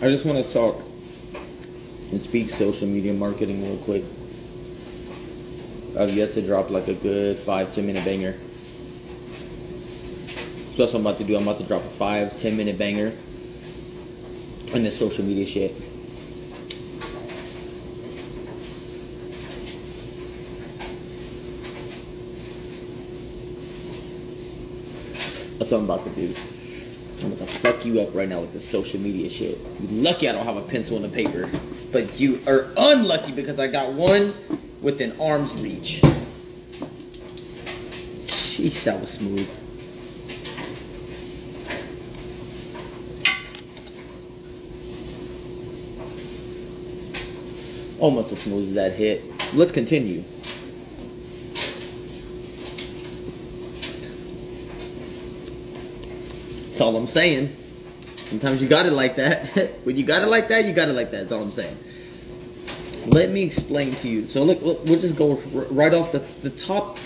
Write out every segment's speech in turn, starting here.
I just want to talk and speak social media marketing real quick. I've yet to drop like a good five, ten minute banger. So that's what I'm about to do. I'm about to drop a five, ten minute banger on this social media shit. That's what I'm about to do. I'm gonna fuck you up right now with this social media shit. You're lucky I don't have a pencil and a paper. But you are unlucky because I got one within arm's reach. Sheesh, that was smooth. Almost as smooth as that hit. Let's continue. That's all I'm saying. Sometimes you got it like that. when you got it like that, you got it like that. That's all I'm saying. Let me explain to you. So look, look we'll just go right off the, the top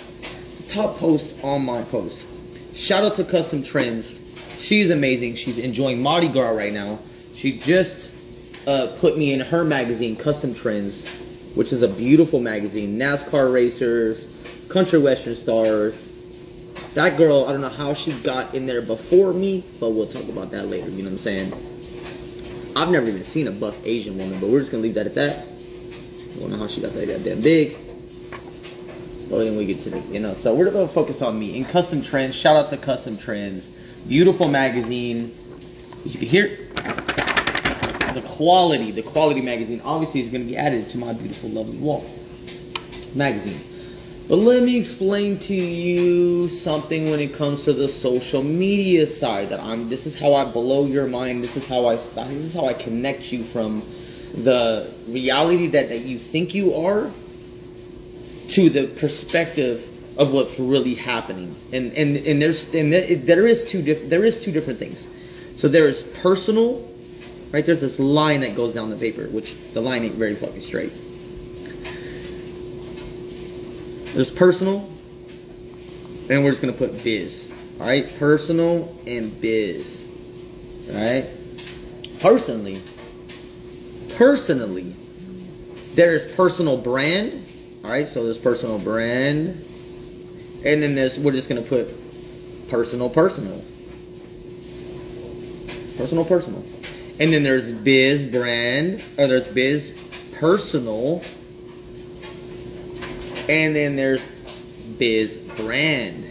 the top post on my post. Shout out to Custom Trends. She's amazing. She's enjoying Mardi Gras right now. She just uh, put me in her magazine, Custom Trends, which is a beautiful magazine. NASCAR racers, country western stars. That girl, I don't know how she got in there before me, but we'll talk about that later. You know what I'm saying? I've never even seen a buff Asian woman, but we're just gonna leave that at that. I don't know how she got that goddamn big. But then we get to me, you know. So we're gonna focus on me in Custom Trends. Shout out to Custom Trends, beautiful magazine. As you can hear, the quality, the quality magazine obviously is gonna be added to my beautiful, lovely wall magazine. But let me explain to you something when it comes to the social media side that I'm this is how I blow your mind. This is how I this is how I connect you from the reality that, that you think you are to the perspective of what's really happening. And and and there's and there is two diff, there is two different things. So there is personal, right? There's this line that goes down the paper, which the line ain't very fucking straight. There's personal, and we're just gonna put biz. All right, personal and biz. All right. Personally, personally, there's personal brand. All right, so there's personal brand, and then there's we're just gonna put personal, personal, personal, personal, and then there's biz brand, or there's biz personal, and then there's biz brand.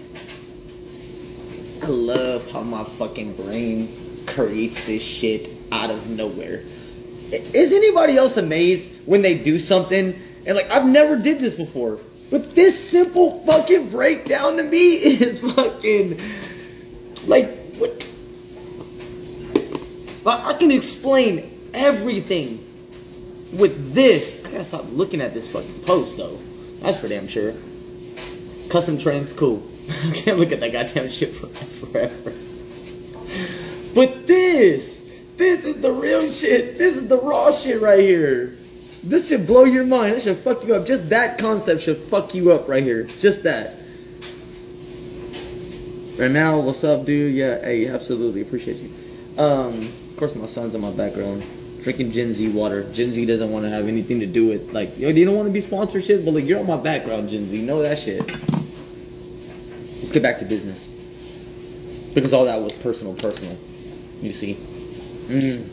I love how my fucking brain creates this shit out of nowhere. Is anybody else amazed when they do something and like I've never did this before, but this simple fucking breakdown to me is fucking like what? I can explain everything with this. I gotta stop looking at this fucking post though. That's for damn sure. Custom trends, cool. I can't look at that goddamn shit for, forever. But this, this is the real shit. This is the raw shit right here. This should blow your mind. This should fuck you up. Just that concept should fuck you up right here. Just that. Right now, what's up, dude? Yeah, hey, absolutely appreciate you. Um, of course, my son's in my background drinking Gen Z water. Gen Z doesn't want to have anything to do with like yo. You don't want to be sponsorship, but like you're on my background, Gen Z. Know that shit. Let's get back to business because all that was personal, personal. You see, mm,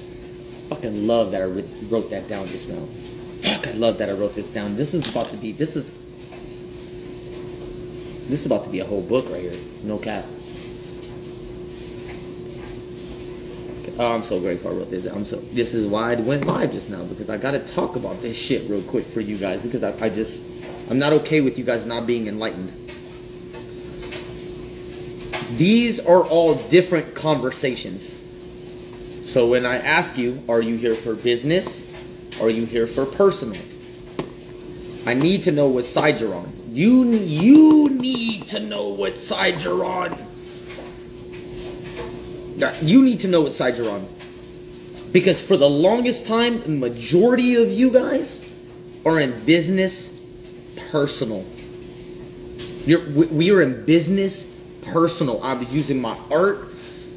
fucking love that I wrote that down just now. Fuck, I love that I wrote this down. This is about to be. This is. This is about to be a whole book right here. No cap. Oh, I'm so grateful I wrote this. I'm so. This is why I went live just now because I got to talk about this shit real quick for you guys because I, I just I'm not okay with you guys not being enlightened. These are all different conversations. So when I ask you, are you here for business? Are you here for personal? I need to know what side you're on. You you need to know what side you're on. You need to know what side you're on. Because for the longest time, the majority of you guys are in business personal. You're, we are in business personal. I'm using my art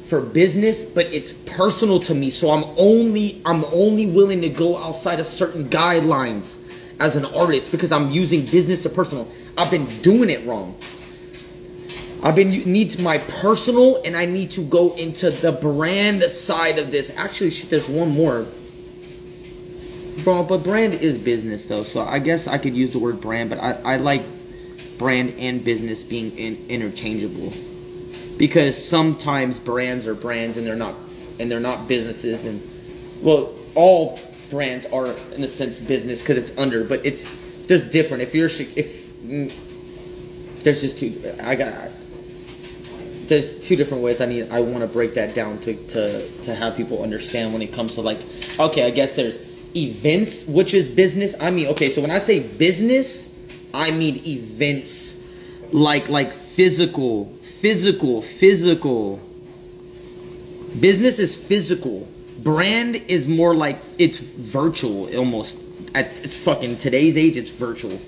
for business, but it's personal to me. So I'm only I'm only willing to go outside of certain guidelines as an artist because I'm using business to personal. I've been doing it wrong. I've been need my personal and I need to go into the brand side of this. Actually, shit, there's one more. Bro, but brand is business though, so I guess I could use the word brand, but I, I like brand and business being in, interchangeable because sometimes brands are brands and they're not and they're not businesses and well all brands are in a sense business because it's under but it's just different if you're if mm, there's just two i got there's two different ways i need i want to break that down to to to have people understand when it comes to like okay i guess there's events which is business i mean okay so when i say business i mean events like like physical physical, physical. Business is physical. Brand is more like it's virtual almost. It's fucking today's age. It's virtual.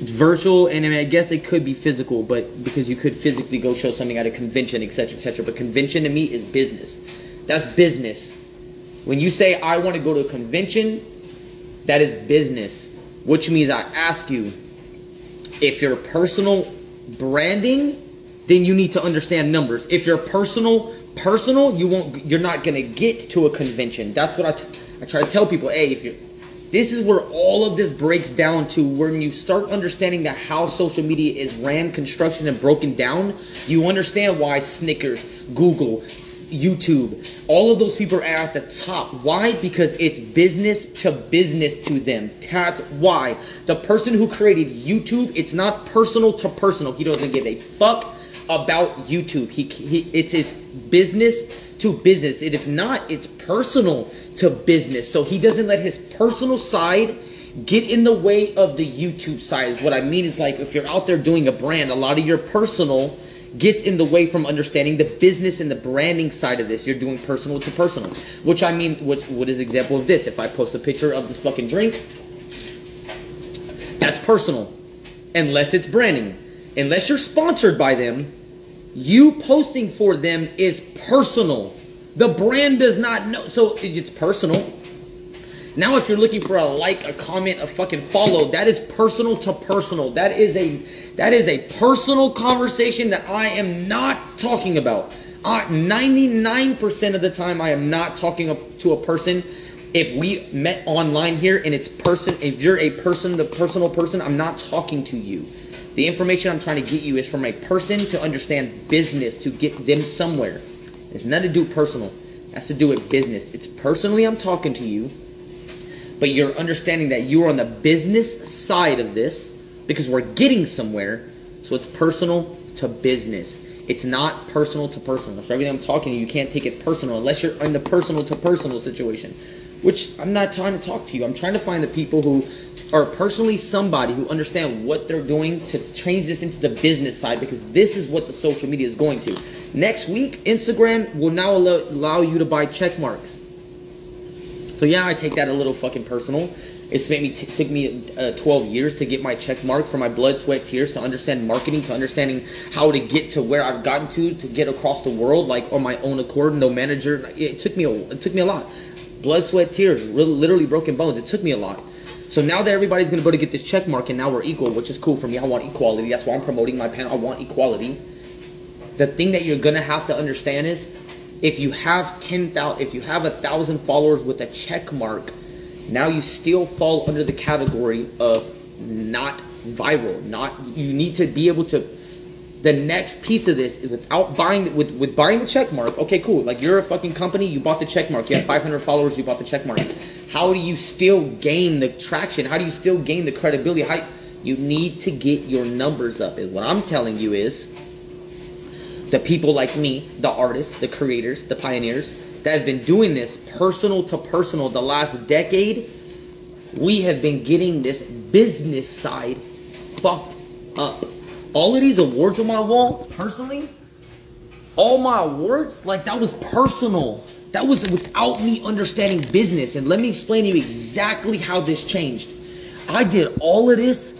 It's virtual, and I, mean, I guess it could be physical, but because you could physically go show something at a convention, etc., etc. But convention to me is business. That's business. When you say I want to go to a convention, that is business. Which means I ask you if your personal branding then you need to understand numbers. If you're personal, personal, you won't. You're not gonna get to a convention. That's what I, t- I try to tell people. Hey, if you this is where all of this breaks down to when you start understanding that how social media is ran, construction, and broken down, you understand why Snickers, Google, YouTube, all of those people are at the top. Why? Because it's business to business to them. That's why. The person who created YouTube, it's not personal to personal. He doesn't give a fuck about YouTube. He, he it's his business to business. And if not, it's personal to business. So he doesn't let his personal side get in the way of the YouTube side. What I mean is like if you're out there doing a brand, a lot of your personal gets in the way from understanding the business and the branding side of this. You're doing personal to personal. Which I mean, what, what is example of this? If I post a picture of this fucking drink, that's personal. Unless it's branding. Unless you're sponsored by them, you posting for them is personal. The brand does not know. So it's personal. Now, if you're looking for a like, a comment, a fucking follow, that is personal to personal. That is a that is a personal conversation that I am not talking about. Uh, 99% of the time, I am not talking to a person. If we met online here and it's person, if you're a person, the personal person, I'm not talking to you. The information I'm trying to get you is from a person to understand business to get them somewhere. It's nothing to do personal. It has to do with business. It's personally I'm talking to you, but you're understanding that you are on the business side of this because we're getting somewhere. So it's personal to business. It's not personal to personal. So everything I'm talking to you, you can't take it personal unless you're in the personal to personal situation. Which I'm not trying to talk to you. I'm trying to find the people who or personally somebody who understand what they're doing to change this into the business side because this is what the social media is going to. Next week, Instagram will now allow you to buy check marks. So yeah, I take that a little fucking personal. It's made me t- took me uh, 12 years to get my check mark for my blood, sweat, tears to understand marketing, to understanding how to get to where I've gotten to, to get across the world, like on my own accord, no manager. It took me a, it took me a lot. Blood, sweat, tears, really, literally broken bones. It took me a lot. So now that everybody's going to go to get this check mark and now we're equal, which is cool for me. I want equality. That's why I'm promoting my panel. I want equality. The thing that you're to have to understand is if you have 10,000 if you have a 1000 followers with a check mark, now you still fall under the category of not viral. Not you need to be able to the next piece of this is without buying with with buying the check mark. Okay, cool. Like you're a fucking company, you bought the check mark. You have 500 followers, you bought the check mark. How do you still gain the traction? How do you still gain the credibility? How you need to get your numbers up. And what I'm telling you is the people like me, the artists, the creators, the pioneers that have been doing this personal to personal the last decade, we have been getting this business side fucked up all of these awards on my wall, personally, all my awards, like that was personal. That was without me understanding business. And let me explain to you exactly how this changed. I did all of this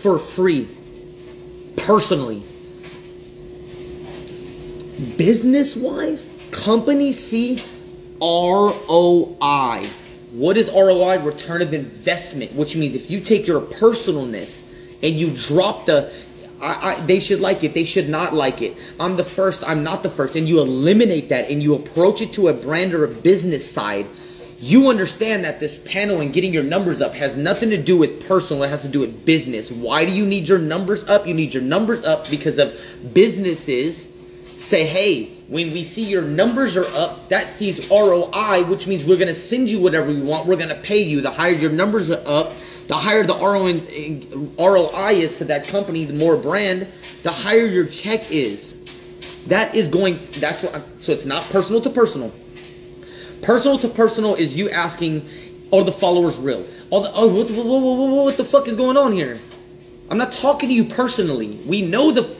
for free, personally. Business wise, Companies see ROI. What is ROI? Return of investment, which means if you take your personalness and you drop the I, I, they should like it. They should not like it. I'm the first. I'm not the first. And you eliminate that and you approach it to a brand or a business side. You understand that this panel and getting your numbers up has nothing to do with personal. It has to do with business. Why do you need your numbers up? You need your numbers up because of businesses say, hey, when we see your numbers are up, that sees ROI, which means we're going to send you whatever you want. We're going to pay you. The higher your numbers are up, the higher the ROI is to that company, the more brand, the higher your check is. That is going, that's what, so it's not personal to personal. Personal to personal is you asking, are the followers real? All the, oh, what, what, what, what the fuck is going on here? I'm not talking to you personally. We know the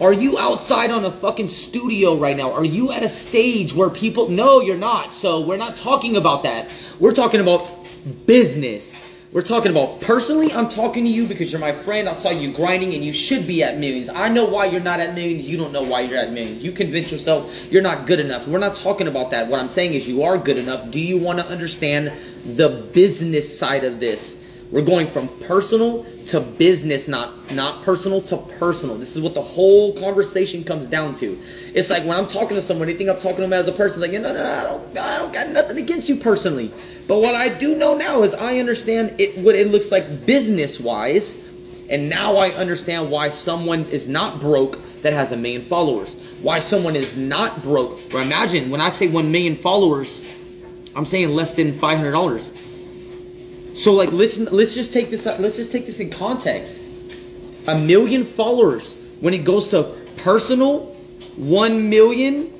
are you outside on a fucking studio right now? Are you at a stage where people No, you're not. So we're not talking about that. We're talking about business. We're talking about personally, I'm talking to you because you're my friend. I saw you grinding and you should be at millions. I know why you're not at millions. You don't know why you're at millions. You convince yourself you're not good enough. We're not talking about that. What I'm saying is you are good enough. Do you want to understand the business side of this? We're going from personal to business, not not personal to personal. This is what the whole conversation comes down to. It's like when I'm talking to someone, they think I'm talking to them as a person. Like, no, no, no, I don't, I don't got nothing against you personally. But what I do know now is I understand it what it looks like business wise, and now I understand why someone is not broke that has a million followers. Why someone is not broke. Or imagine when I say one million followers, I'm saying less than five hundred dollars. So like let's let's just take this up let's just take this in context. A million followers when it goes to personal, one million.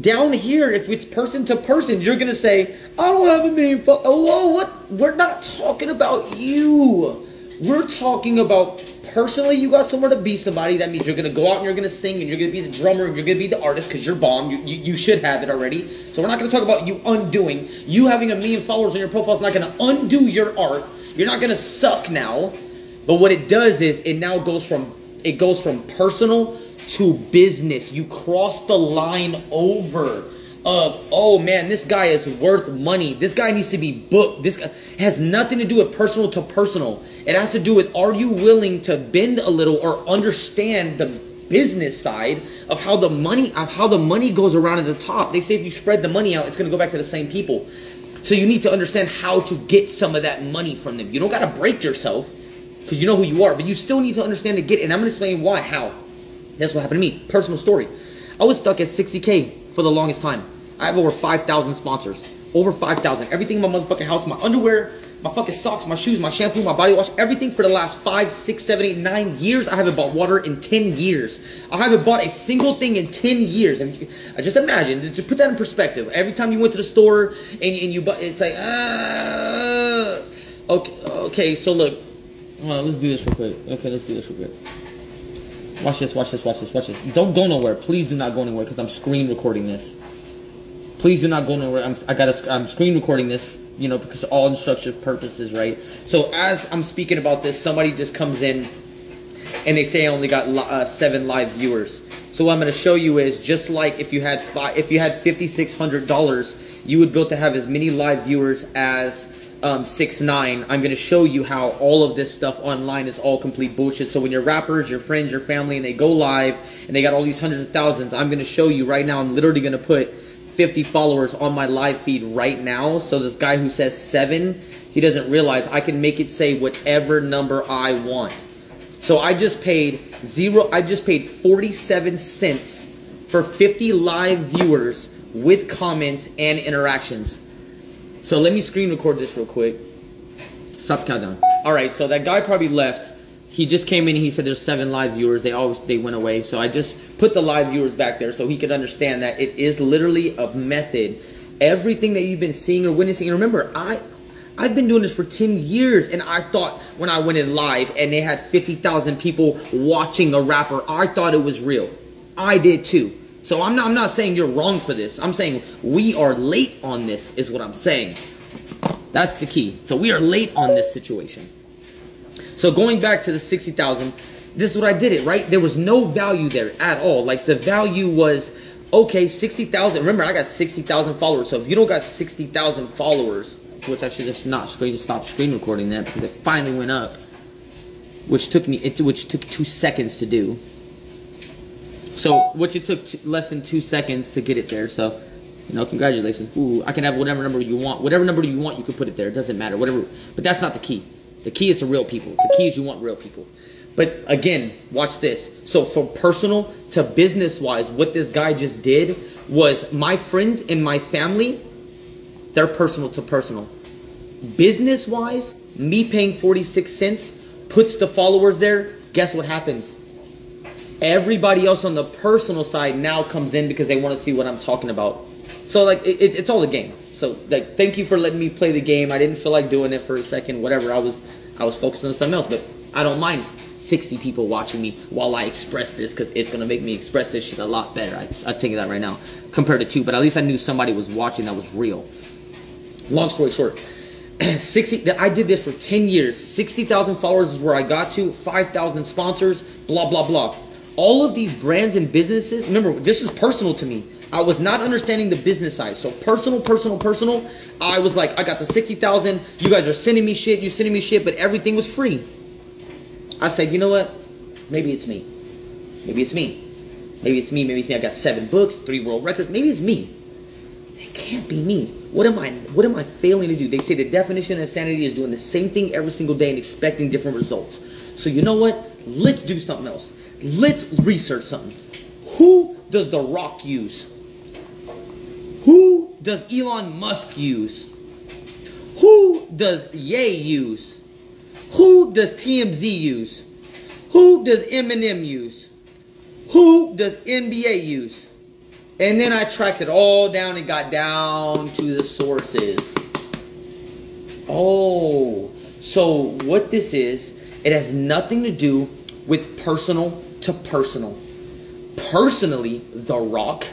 Down here, if it's person to person, you're gonna say, "I don't have a million followers." Oh, what? We're not talking about you. We're talking about personally, you got somewhere to be somebody. That means you're gonna go out and you're gonna sing and you're gonna be the drummer and you're gonna be the artist because you're bomb. You, you, you, should have it already. So we're not gonna talk about you undoing. You having a million followers on your profile is not gonna undo your art. You're not gonna suck now. But what it does is it now goes from it goes from personal to business. You cross the line over of oh man this guy is worth money. This guy needs to be booked. This has nothing to do with personal to personal. It has to do with are you willing to bend a little or understand the business side of how the money of how the money goes around at the top? They say if you spread the money out it's going to go back to the same people. So you need to understand how to get some of that money from them. You don't got to break yourself because you know who you are but you still need to understand to get it. And i'm going to explain why how. That's what happened to me. Personal story. I was stuck at 60k for the longest time. I have over 5,000 sponsors. Over 5,000. Everything in my motherfucking house, my underwear, my fucking socks, my shoes, my shampoo, my body wash, everything for the last five, six, seven, eight, nine years. I haven't bought water in 10 years. I haven't bought a single thing in 10 years. And I just imagine, to put that in perspective, every time you went to the store and, and you bought, it's like, ah. Okay, okay, so look. Well, let's do this real quick. Okay, let's do this real quick. Watch this, watch this, watch this, watch this. Don't go nowhere. Please do not go anywhere because I'm screen recording this. Please do not go nowhere. I'm, I got I'm screen recording this, you know, because all instructive purposes, right? So as I'm speaking about this, somebody just comes in and they say I only got uh, seven live viewers. So what I'm going to show you is just like if you had five, if you had fifty six hundred dollars, you would be able to have as many live viewers as um, six nine, I'm gonna show you how all of this stuff online is all complete bullshit. So when your rappers, your friends, your family, and they go live and they got all these hundreds of thousands, I'm gonna show you right now. I'm literally gonna put 50 followers on my live feed right now. So this guy who says seven, he doesn't realize I can make it say whatever number I want. So I just paid zero. I just paid 47 cents for 50 live viewers with comments and interactions. So let me screen record this real quick. Stop countdown. All right, so that guy probably left. He just came in and he said there's seven live viewers. They always they went away. So I just put the live viewers back there so he could understand that it is literally a method. Everything that you've been seeing or witnessing. And remember, I I've been doing this for 10 years and I thought when I went in live and they had 50,000 people watching a rapper, I thought it was real. I did too. So I'm not, I'm not saying you're wrong for this. I'm saying we are late on this is what I'm saying. That's the key. So we are late on this situation. So going back to the 60,000, this is what I did it, right? There was no value there at all. Like the value was Okay, 60,000. Remember, I got 60,000 followers. So if you don't got 60,000 followers, which I should just not screen stop screen recording that because it finally went up, which took me it which took two seconds to do. So which it took t- less than two seconds to get it there. So you know, congratulations. Ooh, I can have whatever number you want. Whatever number you want, you can put it there. It doesn't matter. Whatever. But that's not the key. The key is to real people. The key is you want real people. But again, watch this. So from personal to business wise, what this guy just did was my friends and my family, they're personal to personal. Business wise, me paying 46 cents puts the followers there. Guess what happens? Everybody else on the personal side now comes in because they want to see what I'm talking about. So like it, it, it's all a game. So like thank you for letting me play the game. I didn't feel like doing it for a second. Whatever. I was I was focused on something else, but I don't mind 60 people watching me while I express this because it's gonna make me express this shit a lot better. I I tell you that right now compared to two. But at least I knew somebody was watching that was real. Long story short. 60 I did this for 10 years. 60,000 followers is where I got to. 5,000 sponsors, blah blah blah. All of these brands and businesses, remember this is personal to me. I was not understanding the business side. So personal, personal, personal. I was like, I got the 60,000. You guys are sending me shit. You sending me shit, but everything was free. I said, you know what? Maybe it's me. Maybe it's me. Maybe it's me. Maybe it's me. I got seven books, three world records. Maybe it's me. It can't be me. What am I? What am I failing to do? They say the definition of insanity is doing the same thing every single day and expecting different results. So you know what? Let's do something else. Let's research something. Who does The Rock use? Who does Elon Musk use? Who does Ye use? Who does TMZ use? Who does Eminem use? Who does NBA use? And then I tracked it all down and got down to the sources. Oh, so what this is, it has nothing to do with personal to personal. Personally, The Rock,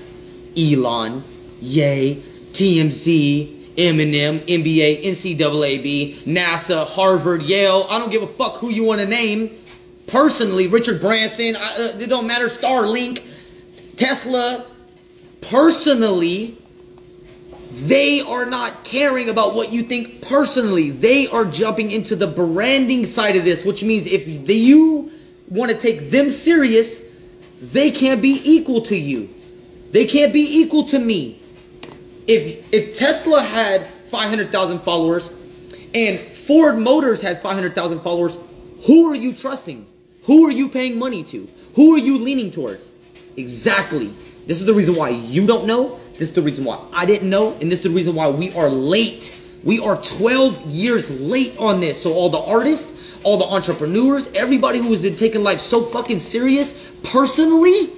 Elon, Ye, TMZ, Eminem, NBA, NCAA, NASA, Harvard, Yale. I don't give a fuck who you want to name. Personally, Richard Branson, I, uh, it don't matter, Starlink, Tesla. Personally, they are not caring about what you think personally. They are jumping into the branding side of this, which means if the you want to take them serious, they can't be equal to you. They can't be equal to me if if Tesla had 500,000 followers and Ford Motors had 500,000 followers, who are you trusting? Who are you paying money to? Who are you leaning towards? Exactly. This is the reason why you don't know. This is the reason why I didn't know. And this is the reason why we are late. We are 12 years late on this. So all the artists, all the entrepreneurs, everybody who has been taking life so fucking serious, personally,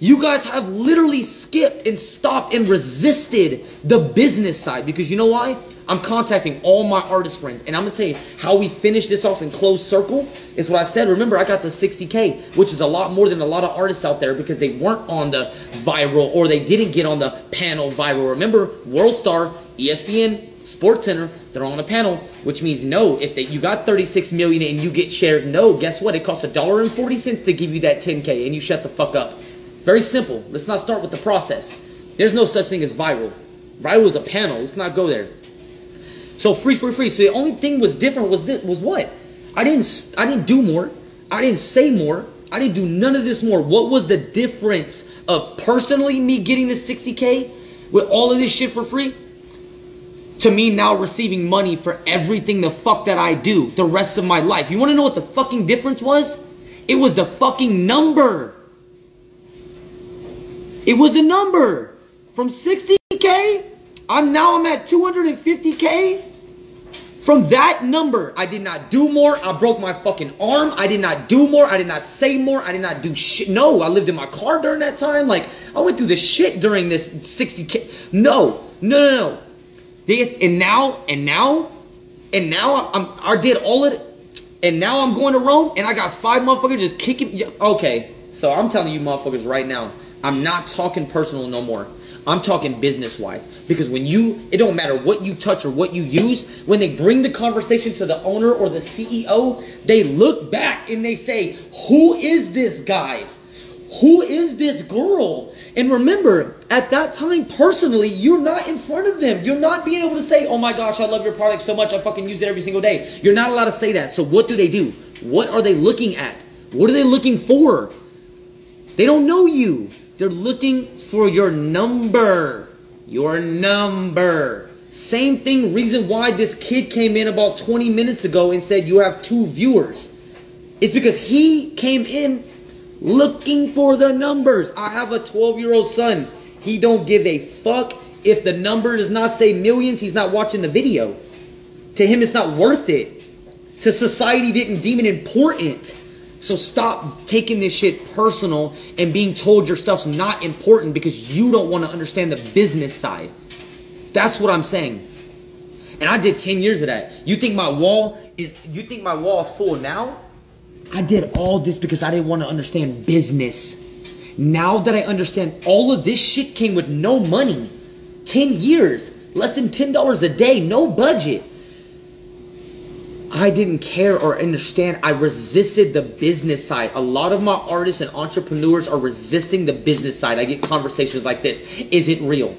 you guys have literally skipped and stopped and resisted the business side because you know why? I'm contacting all my artist friends and I'm gonna tell you how we finish this off in closed circle is what I said. Remember, I got the 60K, which is a lot more than a lot of artists out there because they weren't on the viral or they didn't get on the panel viral. Remember, World Star, ESPN, Sports Center, they're on a panel, which means no, if they, you got 36 million and you get shared, no, guess what? It costs a dollar and 40 cents to give you that 10K and you shut the fuck up. Very simple. Let's not start with the process. There's no such thing as viral. Viral is a panel. Let's not go there. So free, free, free. So the only thing was different was this, was what? I didn't I didn't do more. I didn't say more. I didn't do none of this more. What was the difference of personally me getting the 60k with all of this shit for free? To me now receiving money for everything the fuck that I do the rest of my life. You want to know what the fucking difference was? It was the fucking number. It was a number. From 60K, I'm now I'm at 250K. From that number, I did not do more. I broke my fucking arm. I did not do more. I did not say more. I did not do shit. No, I lived in my car during that time. Like, I went through the shit during this 60K. No, no, no, no. This, and now, and now, and now I'm, I did all of it. And now I'm going to Rome and I got five motherfuckers just kicking. Okay, so I'm telling you motherfuckers right now. I'm not talking personal no more. I'm talking business wise. Because when you, it don't matter what you touch or what you use, when they bring the conversation to the owner or the CEO, they look back and they say, Who is this guy? Who is this girl? And remember, at that time, personally, you're not in front of them. You're not being able to say, oh my gosh, I love your product so much, I fucking use it every single day. You're not allowed to say that. So what do they do? What are they looking at? What are they looking for? They don't know you. They're looking for your number. Your number. Same thing, reason why this kid came in about 20 minutes ago and said you have two viewers. It's because he came in looking for the numbers. I have a 12 year old son. He don't give a fuck if the number does not say millions. He's not watching the video. To him, it's not worth it. To society, didn't deem it important. So stop taking this shit personal and being told your stuff's not important because you don't want to understand the business side. That's what I'm saying. And I did 10 years of that. You think my wall is you think my wall is full now? I did all this because I didn't want to understand business. Now that I understand all of this shit came with no money. 10 years, less than $10 a day, no budget. I didn't care or understand. I resisted the business side. A lot of my artists and entrepreneurs are resisting the business side. I get conversations like this. Is it real?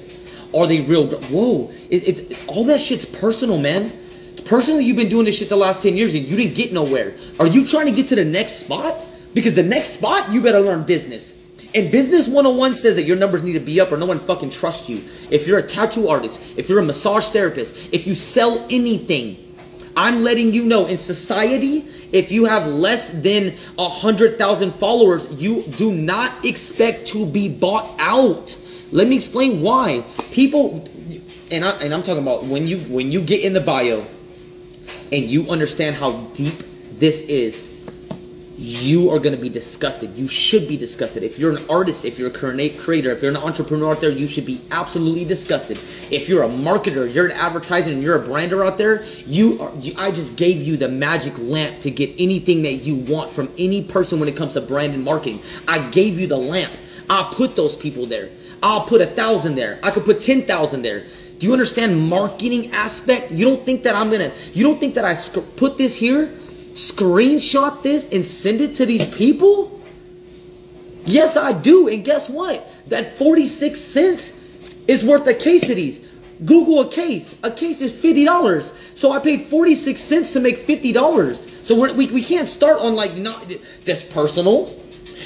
Are they real? Whoa, it, it, all that shit's personal, man. Personally, you've been doing this shit the last 10 years and you didn't get nowhere. Are you trying to get to the next spot? Because the next spot, you better learn business. And Business 101 says that your numbers need to be up or no one fucking trusts you. If you're a tattoo artist, if you're a massage therapist, if you sell anything, I'm letting you know in society, if you have less than a hundred thousand followers, you do not expect to be bought out. Let me explain why. People, and, I, and I'm talking about when you when you get in the bio, and you understand how deep this is, you are going to be disgusted. You should be disgusted. If you're an artist, if you're a creator, if you're an entrepreneur out there, you should be absolutely disgusted. If you're a marketer, you're an advertiser, and you're a brander out there, you are. You, I just gave you the magic lamp to get anything that you want from any person when it comes to brand and marketing. I gave you the lamp. I'll put those people there. I'll put a thousand there. I could put ten thousand there. Do you understand marketing aspect? You don't think that I'm gonna. You don't think that I sc- put this here screenshot this and send it to these people? Yes, I do. And guess what? That 46 cents is worth a case of these. Google a case. A case is $50. So I paid 46 cents to make $50. So we, we can't start on like not that's personal.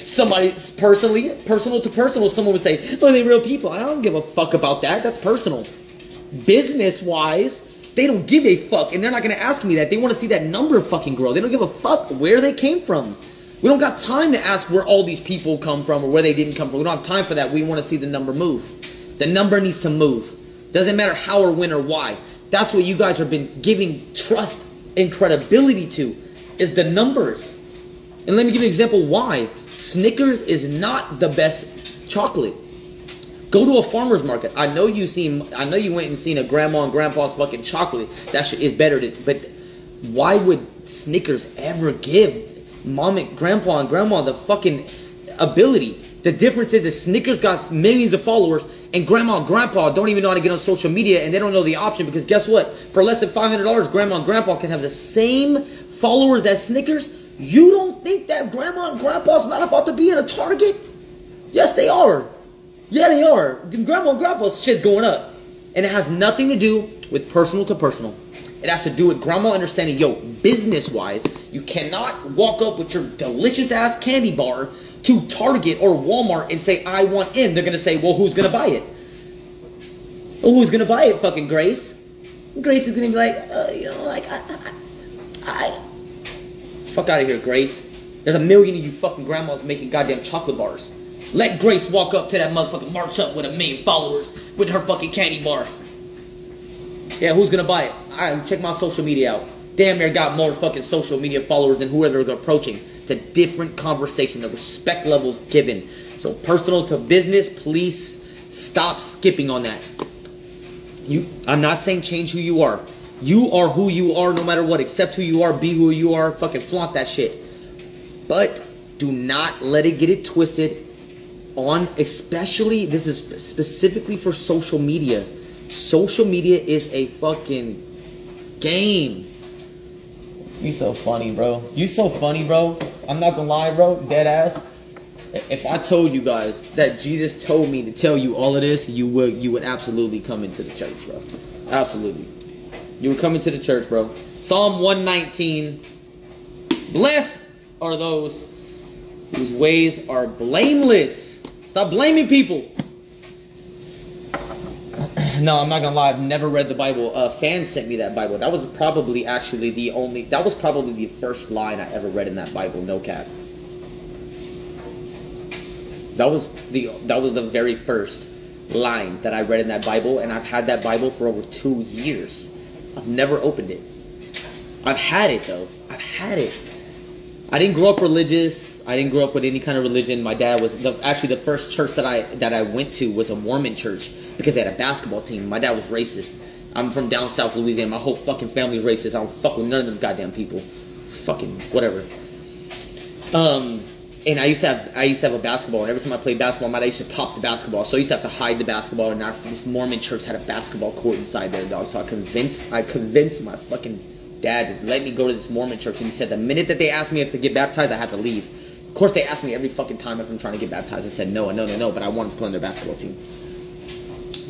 Somebody personally, personal to personal, someone would say, "Oh, they real people." I don't give a fuck about that. That's personal. Business wise, they don't give a fuck, and they're not gonna ask me that. They want to see that number fucking grow. They don't give a fuck where they came from. We don't got time to ask where all these people come from or where they didn't come from. We don't have time for that. We want to see the number move. The number needs to move. Doesn't matter how or when or why. That's what you guys have been giving trust and credibility to is the numbers. And let me give you an example why. Snickers is not the best chocolate. Go to a farmer's market. I know you seen. I know you went and seen a grandma and grandpa's fucking chocolate. That shit is better than. But why would Snickers ever give mom and grandpa and grandma the fucking ability? The difference is that Snickers got millions of followers, and grandma and grandpa don't even know how to get on social media, and they don't know the option because guess what? For less than five hundred dollars, grandma and grandpa can have the same followers as Snickers. You don't think that grandma and grandpa's not about to be in a Target? Yes, they are. Yeah, they are. Grandma and grandpa's shit's going up. And it has nothing to do with personal to personal. It has to do with grandma understanding, yo, business wise, you cannot walk up with your delicious ass candy bar to Target or Walmart and say, I want in. They're going to say, well, who's going to buy it? Well, who's going to buy it, fucking Grace? Grace is going to be like, uh, you know, like, I, I, I. Fuck out of here, Grace. There's a million of you fucking grandmas making goddamn chocolate bars. Let Grace walk up to that motherfucking march up with a million followers with her fucking candy bar. Yeah, who's gonna buy it? I check my social media out. Damn near got more fucking social media followers than whoever they're approaching. It's a different conversation. The respect levels given. So personal to business, please stop skipping on that. You, I'm not saying change who you are. You are who you are, no matter what. Accept who you are. Be who you are. Fucking flaunt that shit. But do not let it get it twisted on especially this is specifically for social media. Social media is a fucking game. You so funny, bro. You so funny, bro. I'm not gonna lie, bro. Dead ass. if I told you guys that Jesus told me to tell you all of this, you would you would absolutely come into the church, bro. Absolutely. You would come into the church, bro. Psalm 119. Blessed are those whose ways are blameless. Stop blaming people. no, I'm not gonna lie. I've never read the Bible. A fan sent me that Bible. That was probably actually the only. That was probably the first line I ever read in that Bible. No cap. That was the that was the very first line that I read in that Bible, and I've had that Bible for over two years. I've never opened it. I've had it though. I've had it. I didn't grow up religious. I didn't grow up with any kind of religion. My dad was the, actually the first church that I that I went to was a Mormon church because they had a basketball team. My dad was racist. I'm from down south Louisiana. My whole fucking family's racist. I don't fuck with none of them goddamn people. Fucking whatever. Um, and I used to have I used to have a basketball, and every time I played basketball, my dad used to pop the basketball. So I used to have to hide the basketball, and our, this Mormon church had a basketball court inside there, dog. So I convinced I convinced my fucking dad to let me go to this Mormon church, and he said the minute that they asked me if to get baptized, I had to leave. Of course, they asked me every fucking time if I'm trying to get baptized. I said no, no, no, no, but I wanted to play on their basketball team.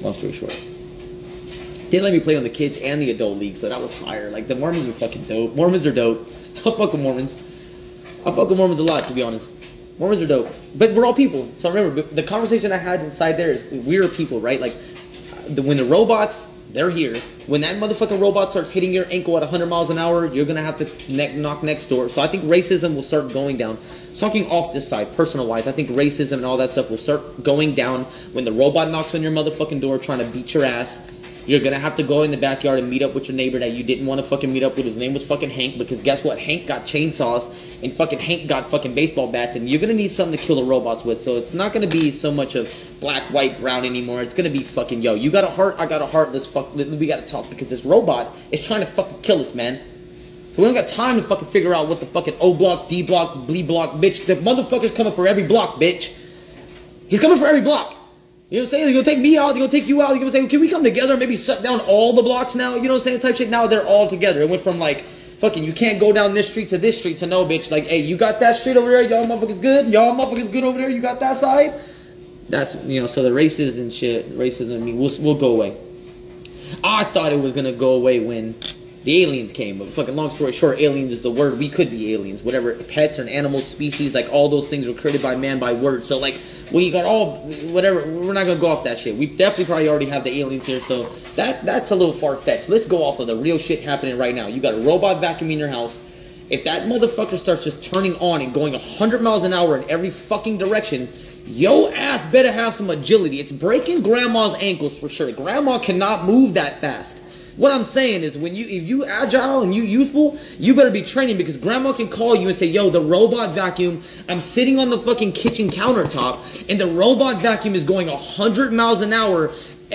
Long story short. Didn't let me play on the kids and the adult league, so that was higher. Like the Mormons are fucking dope. Mormons are dope. I fuck with Mormons. I fuck with Mormons a lot, to be honest. Mormons are dope, but we're all people. So remember, the conversation I had inside there is we're people, right? Like the, when the robots, they're here. When that motherfucking robot starts hitting your ankle at 100 miles an hour, you're gonna have to ne- knock next door. So I think racism will start going down. Talking off this side, personal wise, I think racism and all that stuff will start going down when the robot knocks on your motherfucking door trying to beat your ass. You're gonna have to go in the backyard and meet up with your neighbor that you didn't want to fucking meet up with. His name was fucking Hank because guess what? Hank got chainsaws and fucking Hank got fucking baseball bats, and you're gonna need something to kill the robots with. So it's not gonna be so much of black, white, brown anymore. It's gonna be fucking yo. You got a heart, I got a heart. Let's fuck. We gotta talk because this robot is trying to fucking kill us, man. So we don't got time to fucking figure out what the fucking O block, D block, B block, bitch. The motherfucker's coming for every block, bitch. He's coming for every block. You know what I'm saying? He's gonna take me out, he's gonna take you out, he's gonna say, can we come together and maybe shut down all the blocks now? You know what I'm saying? Type shit. Now they're all together. It went from like, fucking, you can't go down this street to this street to no, bitch. Like, hey, you got that street over there? Y'all motherfuckers good? Y'all motherfuckers good over there? You got that side? That's, you know, so the races and shit, racism, I mean, will will go away. I thought it was gonna go away when the aliens came, but fucking long story short, aliens is the word. We could be aliens, whatever. Pets or animal species, like all those things were created by man by word. So like, we got all whatever. We're not gonna go off that shit. We definitely probably already have the aliens here, so that that's a little far fetched. Let's go off of the real shit happening right now. You got a robot vacuum in your house. If that motherfucker starts just turning on and going 100 miles an hour in every fucking direction, yo ass better have some agility. It's breaking grandma's ankles for sure. Grandma cannot move that fast. What I'm saying is when you if you agile and you youthful, you better be training because grandma can call you and say, yo, the robot vacuum, I'm sitting on the fucking kitchen countertop and the robot vacuum is going 100 miles an hour.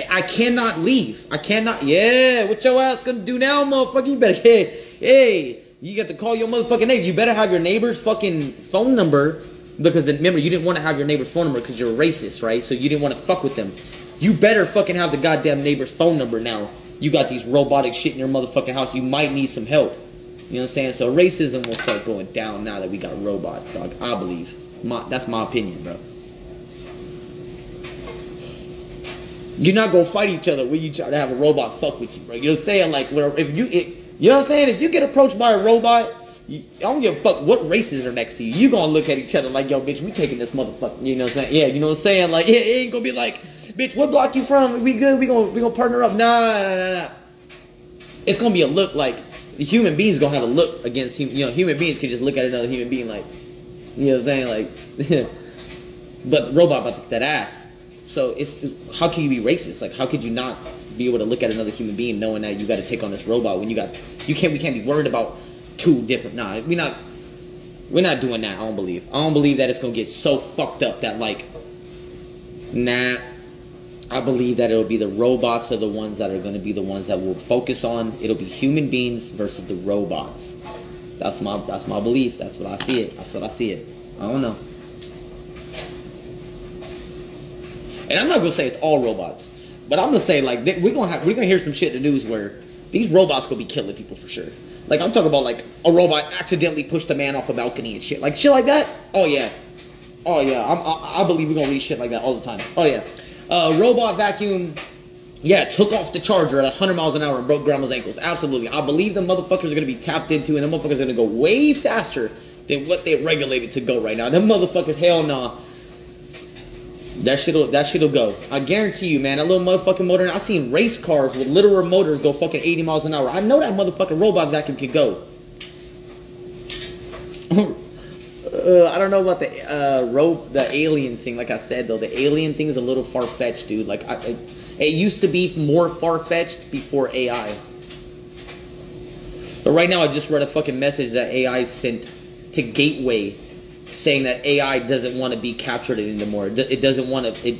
I cannot leave. I cannot. Yeah, what your ass gonna do now, motherfucker? You better, hey, hey, you got to call your motherfucking neighbor. You better have your neighbor's fucking phone number because remember, you didn't want to have your neighbor's phone number because you're racist, right? So you didn't want to fuck with them. You better fucking have the goddamn neighbor's phone number now you got these robotic shit in your motherfucking house. You might need some help. You know what I'm saying? So racism will start going down now that we got robots, dog. I believe. My, that's my opinion, bro. You're not gonna fight each other when you try to have a robot fuck with you, bro. You know what I'm saying? Like, if you, it, you know what I'm saying? If you get approached by a robot, you, I don't give a fuck what races are next to you. You gonna look at each other like, yo, bitch, we taking this motherfucker. You know what I'm saying? Yeah, you know what I'm saying? Like, it, it ain't gonna be like, bitch, what block you from? We good? We gonna we gonna partner up? Nah, nah, nah, nah. It's gonna be a look like the human beings gonna have a look against hum, you know human beings can just look at another human being like you know what I'm saying like, but the robot about to get that ass. So it's how can you be racist? Like how could you not be able to look at another human being knowing that you got to take on this robot when you got you can't we can't be worried about two different. Nah, we not we're not doing that. I don't believe. I don't believe that it's gonna get so fucked up that like, nah. I believe that it'll be the robots are the ones that are going to be the ones that will focus on. It'll be human beings versus the robots. That's my that's my belief. That's what I see it. That's what I see it. I don't know. And I'm not gonna say it's all robots, but I'm gonna say like we're gonna have, we're gonna hear some shit in the news where these robots gonna be killing people for sure. Like I'm talking about like a robot accidentally pushed a man off a balcony and shit, like shit like that. Oh yeah, Oh yeah, I'm, I, I believe we're gonna read shit like that all the time. Oh yeah, uh, robot vacuum. Yeah, took off the charger at 100 miles an hour and broke grandma's ankles. Absolutely, I believe the motherfuckers are gonna be tapped into, and the motherfuckers are gonna go way faster than what they're regulated to go right now. Them motherfuckers, hell nah. That shit'll that shit'll go. I guarantee you, man. That little motherfucking motor. I seen race cars with literal motors go fucking 80 miles an hour. I know that motherfucking robot vacuum can go. uh, I don't know about the uh, rope, the alien thing. Like I said though, the alien thing is a little far fetched, dude. Like I, it, it used to be more far fetched before AI. But right now, I just read a fucking message that AI sent to Gateway saying that AI doesn't want to be captured anymore. It doesn't want to. It,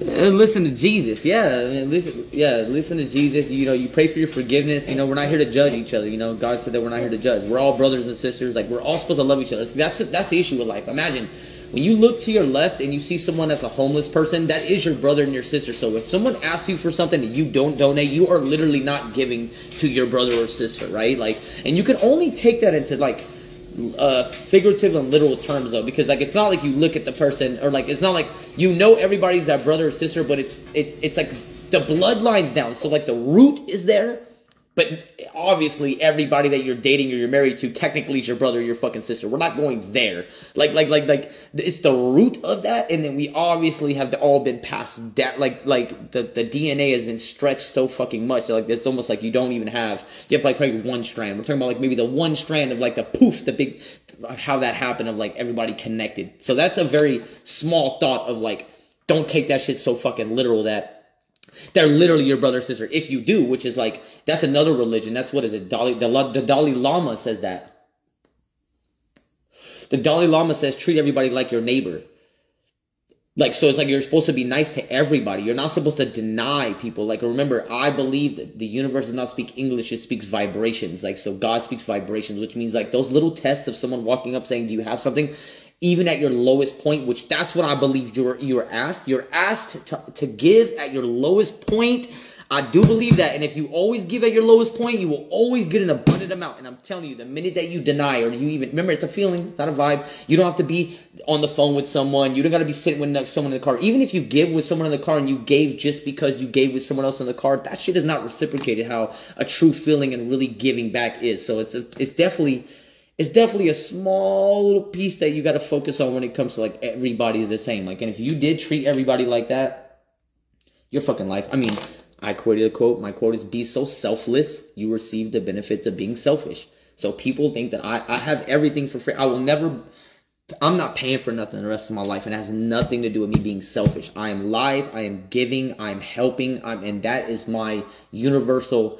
Uh, listen to Jesus, yeah. listen, yeah. Listen to Jesus. You know, you pray for your forgiveness. You know, we're not here to judge each other. You know, God said that we're not here to judge. We're all brothers and sisters. Like we're all supposed to love each other. That's that's the issue with life. Imagine when you look to your left and you see someone that's a homeless person. That is your brother and your sister. So if someone asks you for something and you don't donate, you are literally not giving to your brother or sister, right? Like, and you can only take that into like uh, figurative and literal terms though, because like it's not like you look at the person or like it's not like you know everybody's that brother or sister, but it's it's it's like the bloodline's down. So like the root is there, but obviously, everybody that you're dating or you're married to technically is your brother or your fucking sister. We're not going there. Like, like, like, like, it's the root of that, and then we obviously have all been past that. Like, like the the DNA has been stretched so fucking much. Like, it's almost like you don't even have. You have like probably one strand. We're talking about like maybe the one strand of like the poof, the big, how that happened of like everybody connected. So that's a very small thought of like, don't take that shit so fucking literal that they're literally your brother sister. If you do, which is like that's another religion. That's what is it? Dalai the, the Dalai Lama says that. The Dalai Lama says treat everybody like your neighbor. Like so, it's like you're supposed to be nice to everybody. You're not supposed to deny people. Like remember, I believe that the universe does not speak English; it speaks vibrations. Like so, God speaks vibrations, which means like those little tests of someone walking up saying, "Do you have something?" Even at your lowest point, which that's what I believe you're you're asked. You're asked to, to give at your lowest point. I do believe that. And if you always give at your lowest point, you will always get an abundant amount. And I'm telling you, the minute that you deny or you even remember it's a feeling, it's not a vibe. You don't have to be on the phone with someone. You don't gotta be sitting with someone in the car. Even if you give with someone in the car and you gave just because you gave with someone else in the car, that shit is not reciprocated how a true feeling and really giving back is. So it's a, it's definitely it's definitely a small little piece that you got to focus on when it comes to like everybody's the same. Like, and if you did treat everybody like that, your fucking life. I mean, I quoted a quote. My quote is "Be so selfless, you receive the benefits of being selfish." So people think that I, I have everything for free. I will never. I'm not paying for nothing the rest of my life, and it has nothing to do with me being selfish. I am live. I am giving. I'm helping. I'm, and that is my universal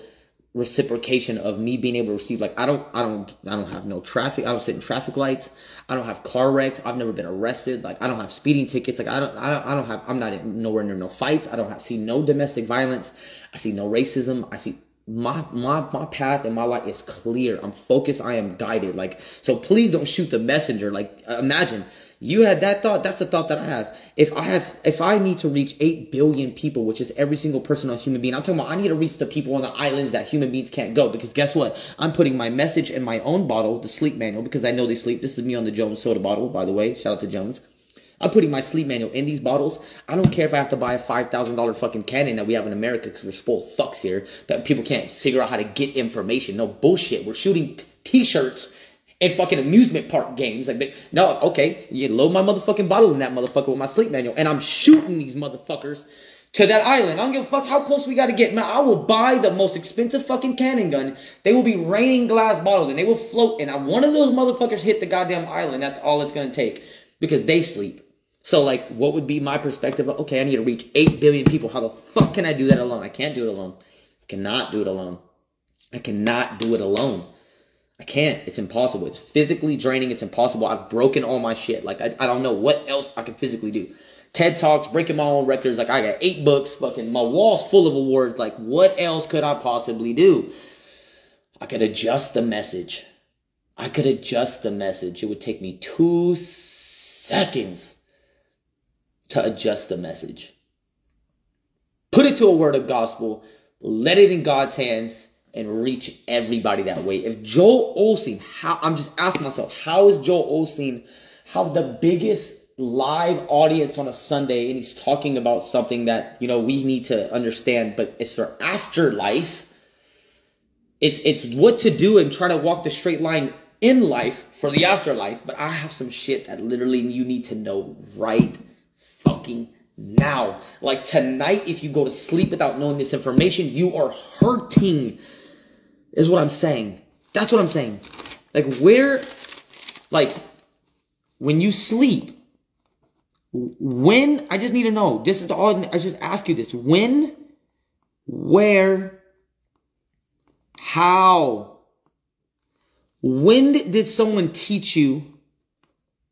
reciprocation of me being able to receive like I don't I don't I don't have no traffic I don't sit in traffic lights. I don't have car wrecks. I've never been arrested. Like I don't have speeding tickets. Like I don't I don't, I don't have I'm not in, nowhere near no fights. I don't have, see no domestic violence. I see no racism. I see my my my path and my life is clear. I'm focused. I am guided. Like so please don't shoot the messenger. Like imagine you had that thought. That's the thought that I have. If I have, if I need to reach 8 billion people, which is every single person on human being, I'm talking about I need to reach the people on the islands that human beings can't go. Because guess what? I'm putting my message in my own bottle, the sleep manual, because I know they sleep. This is me on the Jones soda bottle, by the way. Shout out to Jones. I'm putting my sleep manual in these bottles. I don't care if I have to buy a $5,000 fucking cannon that we have in America because we're spoiled fucks here. That people can't figure out how to get information. No bullshit. We're shooting t-shirts and fucking amusement park games. Like, no, okay, you load my motherfucking bottle in that motherfucker with my sleep manual, and I'm shooting these motherfuckers to that island. I don't give a fuck how close we gotta get. Man, I will buy the most expensive fucking cannon gun. They will be raining glass bottles, and they will float, and I one of those motherfuckers hit the goddamn island. That's all it's gonna take because they sleep. So, like, what would be my perspective? Of, okay, I need to reach 8 billion people. How the fuck can I do that alone? I can't do it alone. I cannot do it alone. I cannot do it alone. I can't. It's impossible. It's physically draining. It's impossible. I've broken all my shit. Like, I, I don't know what else I can physically do. TED Talks, breaking my own records. Like, I got eight books. Fucking, my wall's full of awards. Like, what else could I possibly do? I could adjust the message. I could adjust the message. It would take me two seconds to adjust the message. Put it to a word of gospel. Let it in God's hands and reach everybody that way. If Joel Osteen, how I'm just asking myself, how is Joel Osteen have the biggest live audience on a Sunday and he's talking about something that, you know, we need to understand, but it's for afterlife. It's it's what to do and try to walk the straight line in life for the afterlife, but I have some shit that literally you need to know right fucking now. Like tonight, if you go to sleep without knowing this information, you are hurting, is what I'm saying. That's what I'm saying. Like, where, like, when you sleep, when, I just need to know, this is all, I just ask you this. When, where, how, when did someone teach you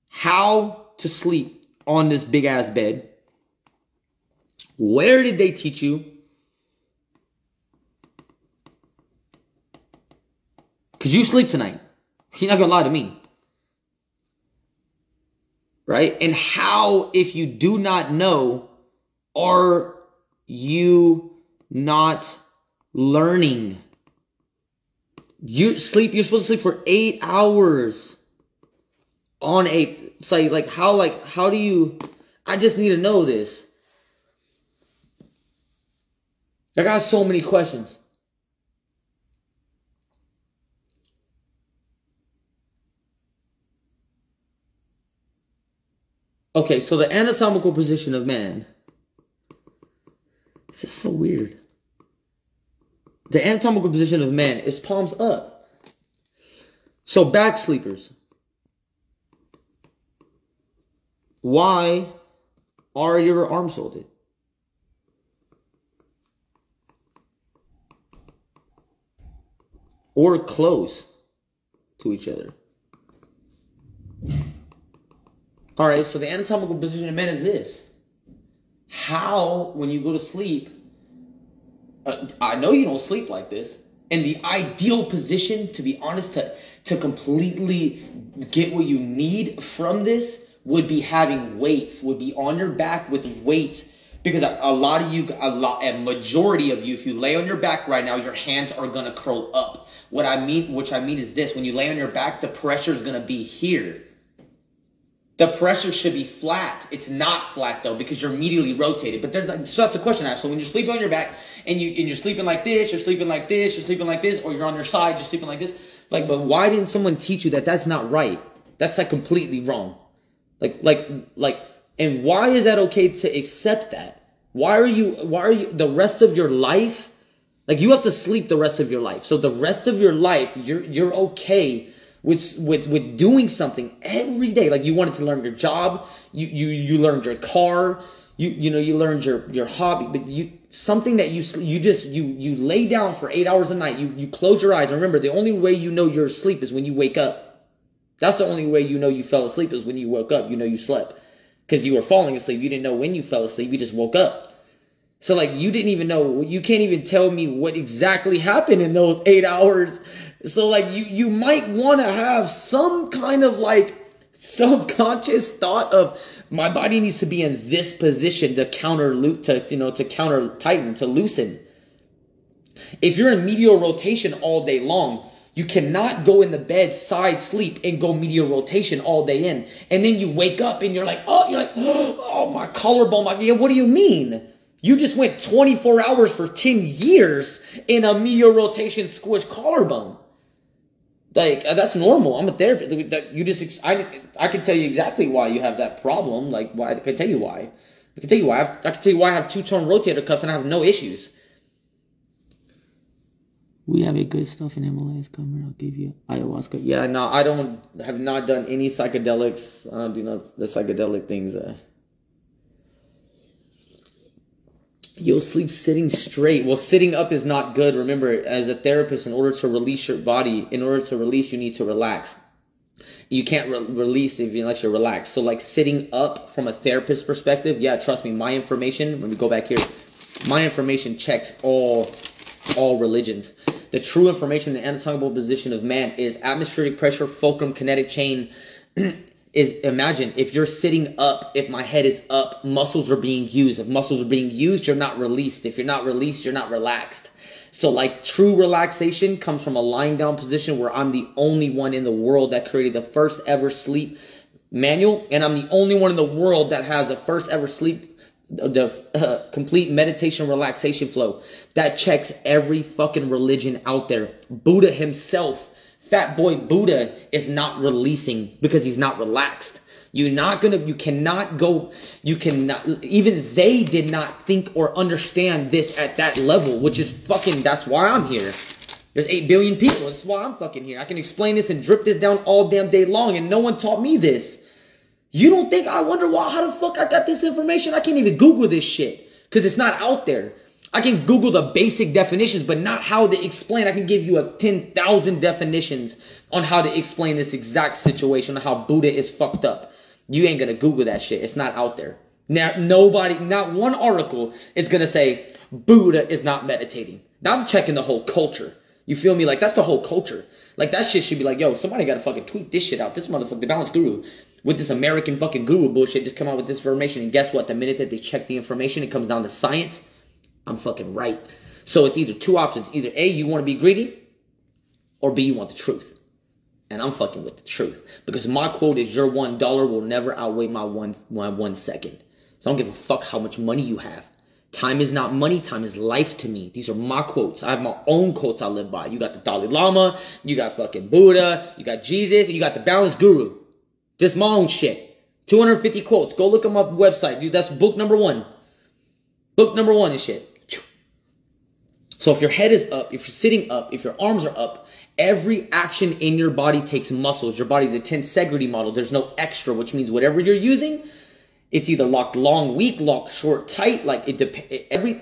how to sleep on this big ass bed? Where did they teach you? Because you sleep tonight. You're not going to lie to me. Right? And how, if you do not know, are you not learning? You sleep, you're supposed to sleep for eight hours on a, like, like how, like, how do you, I just need to know this. I got so many questions. Okay, so the anatomical position of man. This is so weird. The anatomical position of man is palms up. So back sleepers. Why are your arms folded? or close to each other. All right, so the anatomical position of men is this. How, when you go to sleep, uh, I know you don't sleep like this. And the ideal position, to be honest, to, to completely get what you need from this would be having weights, would be on your back with weights because a, a, lot of you, a lot, a majority of you, if you lay on your back right now, your hands are gonna curl up. What I mean, which I mean is this: when you lay on your back, the pressure is gonna be here. The pressure should be flat. It's not flat though because you're immediately rotated. But there's, so that's the question I ask. So when you're sleeping on your back and you and you're sleeping like this, you're sleeping like this, you're sleeping like this, or you're on your side, you're sleeping like this. Like, but why didn't someone teach you that that's not right? That's like completely wrong. Like, like, like and why is that okay to accept that? Why are you, why are you, the rest of your life, like you have to sleep the rest of your life. So the rest of your life, you're, you're okay with, with, with doing something every day. Like you wanted to learn your job, you, you, you learned your car, you, you know, you learned your, your hobby, but you, something that you, you just, you, you lay down for eight hours a night, you, you close your eyes. And remember, the only way you know you're asleep is when you wake up. That's the only way you know you fell asleep is when you woke up. You know you slept because you were falling asleep. You didn't know when you fell asleep. You just woke up. So like you didn't even know. You can't even tell me what exactly happened in those eight hours. So like you you might want to have some kind of like subconscious thought of my body needs to be in this position to counter loop to you know to counter tighten to loosen. If you're in medial rotation all day long, you cannot go in the bed side sleep and go medial rotation all day in. And then you wake up and you're like, oh, you're like, oh, my collarbone. My, yeah, what do you mean? You just went 24 hours for 10 years in a medial rotation squish collarbone. Like, uh, that's normal. I'm a therapist. That You just, I, I can tell you exactly why you have that problem. Like, why, I can tell you why. I can tell you why. I, I can tell you why I have two tone rotator cuffs and I have no issues. We have a good stuff in Himalayas coming. I'll give you ayahuasca. Yeah, no, I don't have not done any psychedelics. I don't do not the psychedelic things. Uh, you'll sleep sitting straight. Well, sitting up is not good. Remember, as a therapist, in order to release your body, in order to release, you need to relax. You can't re- release if you, unless you're relaxed. So, like sitting up from a therapist perspective, yeah, trust me, my information. When we go back here, my information checks all all religions. The true information, the anatomical position of man is atmospheric pressure, fulcrum, kinetic chain. is imagine if you're sitting up, if my head is up, muscles are being used. If muscles are being used, you're not released. If you're not released, you're not relaxed. So like true relaxation comes from a lying down position where I'm the only one in the world that created the first ever sleep manual, and I'm the only one in the world that has the first ever sleep, the uh, complete meditation relaxation flow that checks every fucking religion out there. Buddha himself, Fat Boy Buddha, is not releasing because he's not relaxed. You're not gonna, you cannot go, you cannot, even they did not think or understand this at that level, which is fucking, that's why I'm here. There's 8 billion people. That's why I'm fucking here. I can explain this and drip this down all damn day long, and no one taught me this. You don't think I wonder why, how the fuck I got this information? I can't even Google this shit because it's not out there. I can Google the basic definitions, but not how to explain. I can give you a 10,000 definitions on how to explain this exact situation, on how Buddha is fucked up. You ain't gonna Google that shit. It's not out there. Now, nobody, not one article is gonna say Buddha is not meditating. Now I'm checking the whole culture. You feel me? Like that's the whole culture. Like that shit should be like, yo, somebody gotta fucking tweet this shit out. This motherfucker, the balanced guru, with this American fucking guru bullshit, just come out with this information. And guess what? The minute that they check the information, it comes down to science. I'm fucking right. So it's either two options. Either A, you want to be greedy, or B, you want the truth. And I'm fucking with the truth. Because my quote is your one dollar will never outweigh my one my one second. So I don't give a fuck how much money you have. Time is not money, time is life to me. These are my quotes. I have my own quotes I live by. You got the Dalai Lama, you got fucking Buddha, you got Jesus, you got the Balanced Guru. Just my own shit. 250 quotes. Go look them up website. Dude, that's book number one. Book number one and shit. So if your head is up, if you're sitting up, if your arms are up, every action in your body takes muscles. Your body's a tensegrity model. There's no extra, which means whatever you're using, it's either locked long, weak, locked short, tight. Like it depends. Every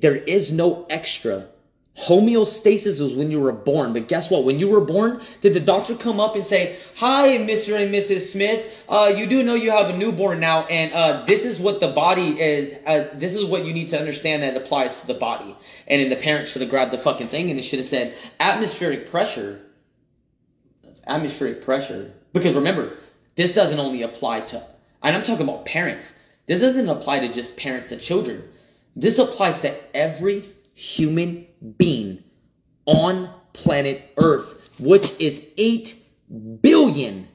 there is no extra. Homeostasis was when you were born, but guess what? When you were born, did the doctor come up and say, "Hi, Mr. and Mrs. Smith. Uh, you do know you have a newborn now, and uh, this is what the body is. Uh, this is what you need to understand that applies to the body." And then the parents should have grabbed the fucking thing and it should have said, "Atmospheric pressure." Atmospheric pressure, because remember, this doesn't only apply to and I'm talking about parents. This doesn't apply to just parents to children. This applies to every human being on planet Earth, which is 8 billion.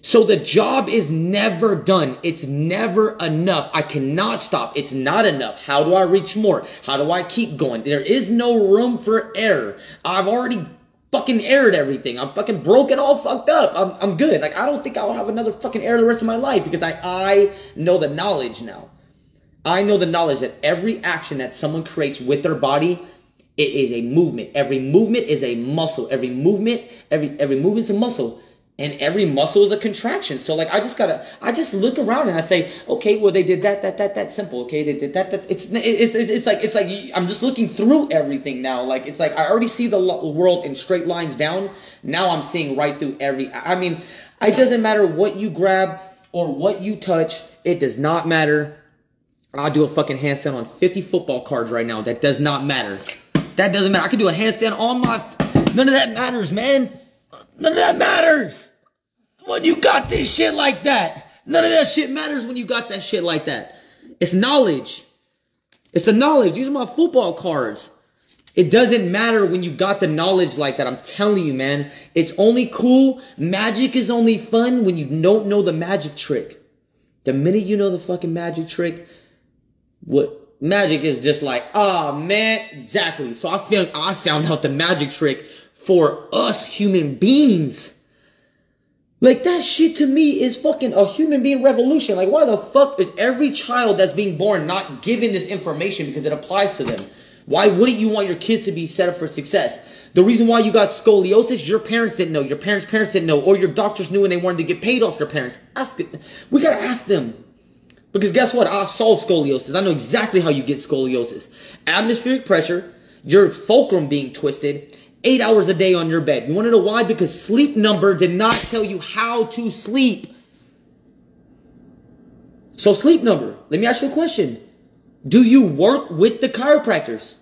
So the job is never done. It's never enough. I cannot stop. It's not enough. How do I reach more? How do I keep going? There is no room for error. I've already fucking aired everything. I'm fucking broken, all fucked up. I'm, I'm good. Like, I don't think I'll have another fucking error the rest of my life because I, I know the knowledge now. I know the knowledge that every action that someone creates with their body, it is a movement. Every movement is a muscle. Every movement, every, every movement's a muscle and every muscle is a contraction. So like I just gotta, I just look around and I say, okay, well they did that, that, that, that simple. Okay, they did that, that. It's it's it's, it's like it's like I'm just looking through everything now. Like it's like I already see the world in straight lines down. Now I'm seeing right through every. I mean, it doesn't matter what you grab or what you touch. It does not matter. I'll do a fucking handstand on 50 football cards right now. That does not matter. That doesn't matter. I can do a handstand on my. None of that matters, man. None of that matters. When you got this shit like that. None of that shit matters when you got that shit like that. It's knowledge. It's the knowledge. These are my football cards. It doesn't matter when you got the knowledge like that. I'm telling you, man. It's only cool. Magic is only fun when you don't know the magic trick. The minute you know the fucking magic trick, what magic is just like, oh man, exactly. So I found I found out the magic trick for us human beings. Like that shit to me is fucking a human being revolution. Like why the fuck is every child that's being born not given this information because it applies to them? Why wouldn't you want your kids to be set up for success? The reason why you got scoliosis, your parents didn't know, your parents' parents didn't know, or your doctors knew and they wanted to get paid off your parents. Ask it. We gotta ask them. Because guess what? I've solved scoliosis. I know exactly how you get scoliosis. Atmospheric pressure, your fulcrum being twisted, eight hours a day on your bed. You want to know why? Because Sleep Number did not tell you how to sleep. So, Sleep Number, let me ask you a question. Do you work with the chiropractors?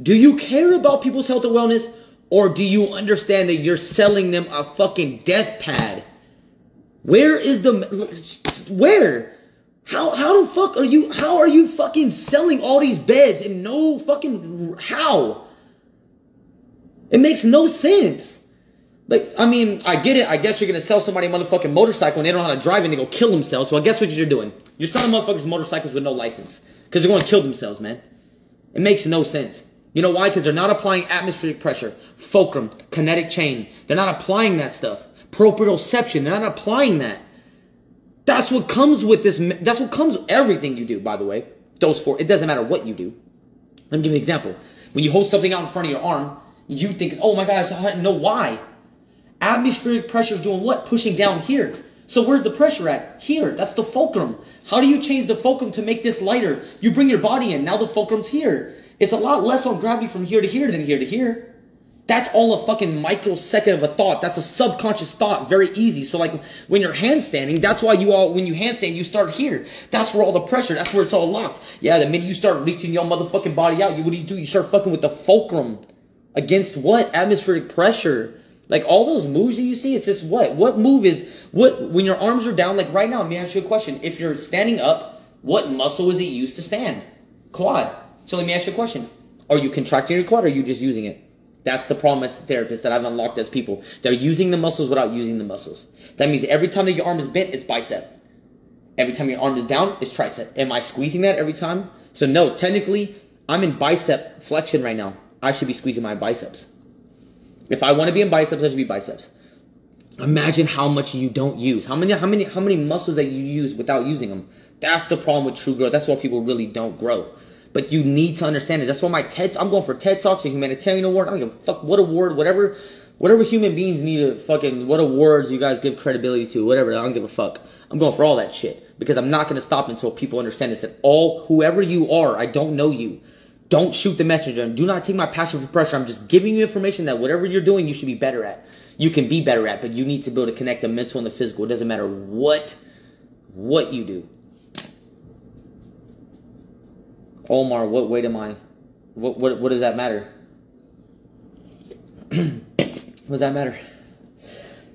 Do you care about people's health and wellness? Or do you understand that you're selling them a fucking death pad? Where is the, where? How, how the fuck are you, how are you fucking selling all these beds and no fucking, how? It makes no sense. Like, I mean, I get it. I guess you're gonna sell somebody a motherfucking motorcycle and they don't know how to drive and they go kill themselves. So I guess what you're doing? You're selling motherfuckers motorcycles with no license. Because they're gonna kill themselves, man. It makes no sense. You know why? Because they're not applying atmospheric pressure, fulcrum, kinetic chain. They're not applying that stuff. Proprioception, they're not applying that. That's what comes with this. That's what comes with everything you do, by the way. Those four. It doesn't matter what you do. Let me give you an example. When you hold something out in front of your arm, you think, oh my gosh, I don't know why. Atmospheric pressure is doing what? Pushing down here. So where's the pressure at? Here. That's the fulcrum. How do you change the fulcrum to make this lighter? You bring your body in. Now the fulcrum's here. It's a lot less on gravity from here to here than here to here. That's all a fucking microsecond of a thought. That's a subconscious thought. Very easy. So like when you're handstanding, that's why you all, when you handstand, you start here. That's where all the pressure, that's where it's all locked. Yeah, the minute you start reaching your motherfucking body out, you, what do you do? You start fucking with the fulcrum. Against what? Atmospheric pressure. Like all those moves that you see, it's just what? What move is, what, when your arms are down, like right now, let me ask you a question. If you're standing up, what muscle is it used to stand? Quad. So let me ask you a question. Are you contracting your quad or are you just using it? That's the problem as a therapist that I've unlocked as people. They're using the muscles without using the muscles. That means every time that your arm is bent, it's bicep. Every time your arm is down, it's tricep. Am I squeezing that every time? So no, technically, I'm in bicep flexion right now. I should be squeezing my biceps. If I want to be in biceps, I should be biceps. Imagine how much you don't use. How many, how many, how many muscles that you use without using them. That's the problem with true growth. That's why people really don't grow. But you need to understand it. That's why my TED, I'm going for TED Talks, a humanitarian award. I don't give a fuck what award, whatever, whatever human beings need to fucking, what awards you guys give credibility to, whatever. I don't give a fuck. I'm going for all that shit because I'm not going to stop until people understand this. That all, whoever you are, I don't know you. Don't shoot the messenger. Do not take my passion for pressure. I'm just giving you information that whatever you're doing, you should be better at. You can be better at, but you need to be able to connect the mental and the physical. It doesn't matter what, what you do. Omar, what weight am I? What what what does that matter? what does that matter?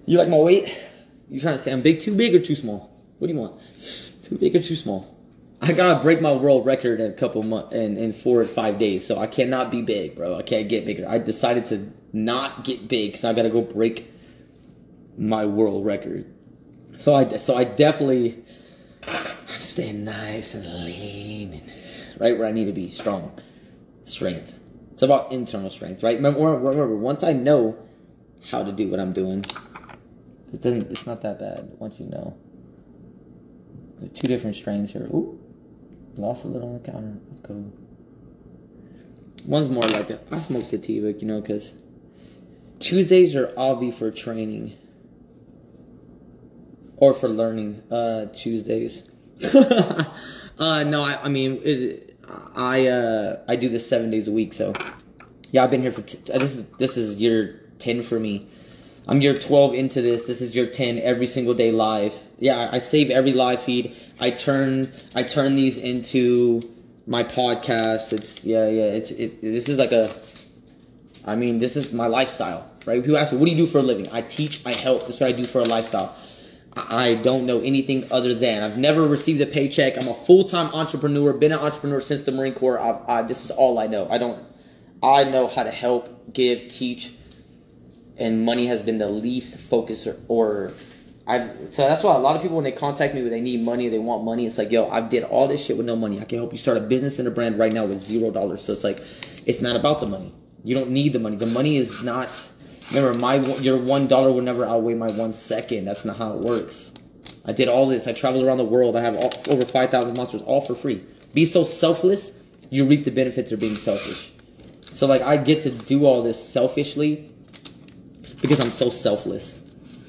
You like my weight? You trying to say I'm big, too big, or too small? What do you want? Too big or too small? I gotta break my world record in a couple months, in, in four or five days. So I cannot be big, bro. I can't get bigger. I decided to not get big, so I gotta go break my world record. So I so I definitely I'm staying nice and lean and right where I need to be strong. Strength. It's about internal strength, right? Remember, remember once I know how to do what I'm doing, it doesn't. It's not that bad once you know. Two different strains here. Ooh, lost a little on the counter. Let's go. One's more like a, I smoke sativa, you know, because Tuesdays are obvi for training or for learning. Uh, Tuesdays. uh, no, I, I mean, is it, I uh, I do this seven days a week. So yeah, I've been here for t- uh, this is this is year ten for me. I'm year 12 into this. This is year 10 every single day live. Yeah, I save every live feed. I turn I turn these into my podcast. It's yeah, yeah, it's it, this is like a I mean, this is my lifestyle, right? People ask me, "What do you do for a living?" I teach, I help. That's what I do for a lifestyle. I don't know anything other than I've never received a paycheck. I'm a full time entrepreneur. Been an entrepreneur since the Marine Corps. I've, I, this is all I know. I don't. I know how to help, give, teach, and money has been the least focus or, or I've. So that's why a lot of people when they contact me when they need money, they want money. It's like, yo, I did all this shit with no money. I can help you start a business and a brand right now with zero dollars. So it's like, it's not about the money. You don't need the money. The money is not Remember, my your one dollar will never outweigh my one second. That's not how it works. I did all this. I traveled around the world. I have all, over five thousand monsters, all for free. Be so selfless, you reap the benefits of being selfish. So like, I get to do all this selfishly because I'm so selfless,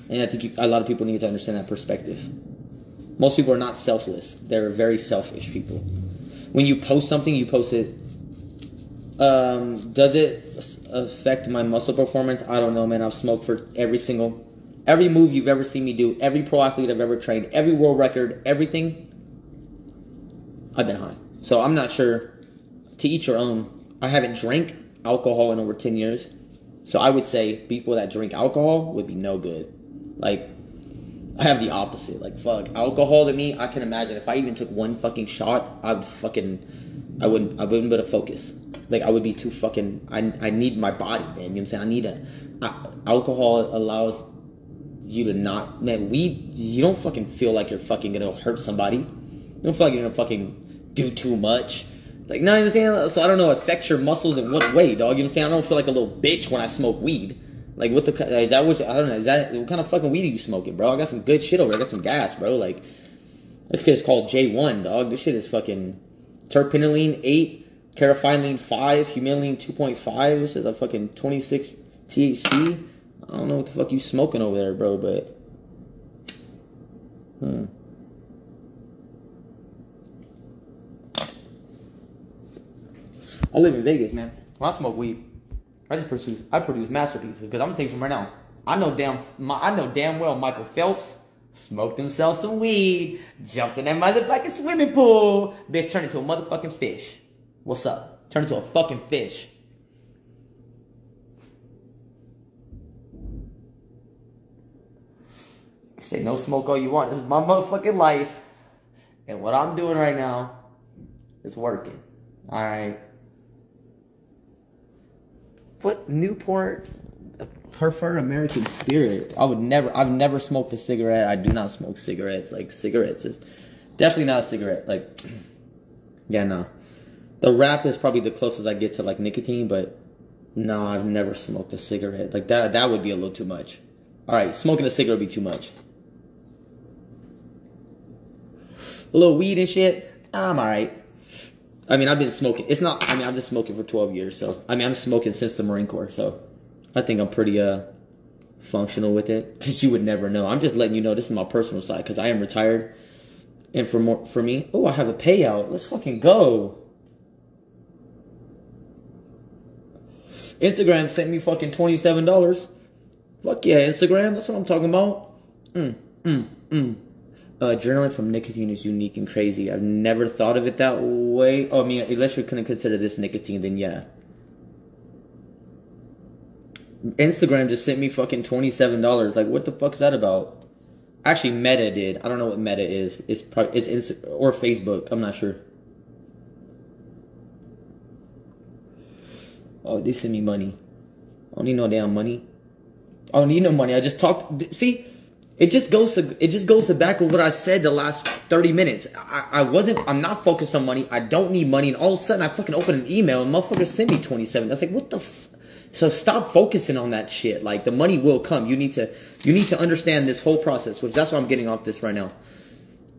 and I think you, a lot of people need to understand that perspective. Most people are not selfless; they're very selfish people. When you post something, you post it um, does it affect my muscle performance? I don't know, man. I've smoked for every single, every move you've ever seen me do, every pro athlete I've ever trained, every world record, everything. I've been high, so I'm not sure. To each your own. I haven't drank alcohol in over ten years, so I would say people that drink alcohol would be no good. Like, I have the opposite. Like, fuck, alcohol to me, I can imagine if I even took one fucking shot, I would fucking I wouldn't I wouldn't be able to focus. Like I would be too fucking. I I need my body, man. You know what I'm saying? I need a. I, alcohol allows you to not. Man, weed. You don't fucking feel like you're fucking gonna hurt somebody. You don't feel like you're gonna fucking do too much. Like, not even saying. So I don't know. Affects your muscles in what way, dog? You know what I'm saying? I don't feel like a little bitch when I smoke weed. Like what the is that what I don't know is that what kind of fucking weed are you smoking, bro? I got some good shit over. there. I got some gas, bro. Like this kid's called J one, dog. This shit is fucking terpinolene eight, caryophyllene five, humulene two point five. This is a fucking twenty six THC. I don't know what the fuck you smoking over there, bro, but hmm. I live in Vegas, man. When I smoke weed, I just produce I produce masterpieces because I'm gonna take some right now. I know damn I know damn well Michael Phelps smoked himself some weed, jumped in that motherfucking swimming pool, bitch turned into a motherfucking fish. What's up? Turned into a fucking fish. Say no smoke all you want. This is my motherfucking life. And what I'm doing right now is working. Alright. What Newport prefer American Spirit. I would never. I've never smoked a cigarette. I do not smoke cigarettes. Like cigarettes is definitely not a cigarette. Like, yeah, no. The wrap is probably the closest I get to like nicotine, but no, I've never smoked a cigarette. Like that. That would be a little too much. All right, smoking a cigarette would be too much. A little weed and shit. I'm all right. I mean, I've been smoking. It's not. I mean, I've been smoking for 12 years. So I mean, I'm smoking since the Marine Corps. So I think I'm pretty uh functional with it because you would never know. I'm just letting you know this is my personal side because I am retired, and for more for me, oh, I have a payout. Let's fucking go. Instagram sent me fucking twenty seven dollars. Fuck yeah, Instagram. That's what I'm talking about. Mm, mm, mm. Uh, journaling from nicotine is unique and crazy. I've never thought of it that way. Oh, I mean, unless you're gonna consider this nicotine, then yeah. Instagram just sent me fucking twenty seven dollars. Like, what the fuck's that about? Actually, Meta did. I don't know what Meta is. It's probably it's Insta- or Facebook. I'm not sure. Oh, they send me money. I don't need no damn money. I don't need no money. I just talked. See, it just goes to it just goes to back of what I said the last thirty minutes. I, I wasn't. I'm not focused on money. I don't need money. And all of a sudden, I fucking open an email and motherfucker sent me twenty seven. That's like what the. So stop focusing on that shit. Like the money will come. You need to you need to understand this whole process, which that's why I'm getting off this right now.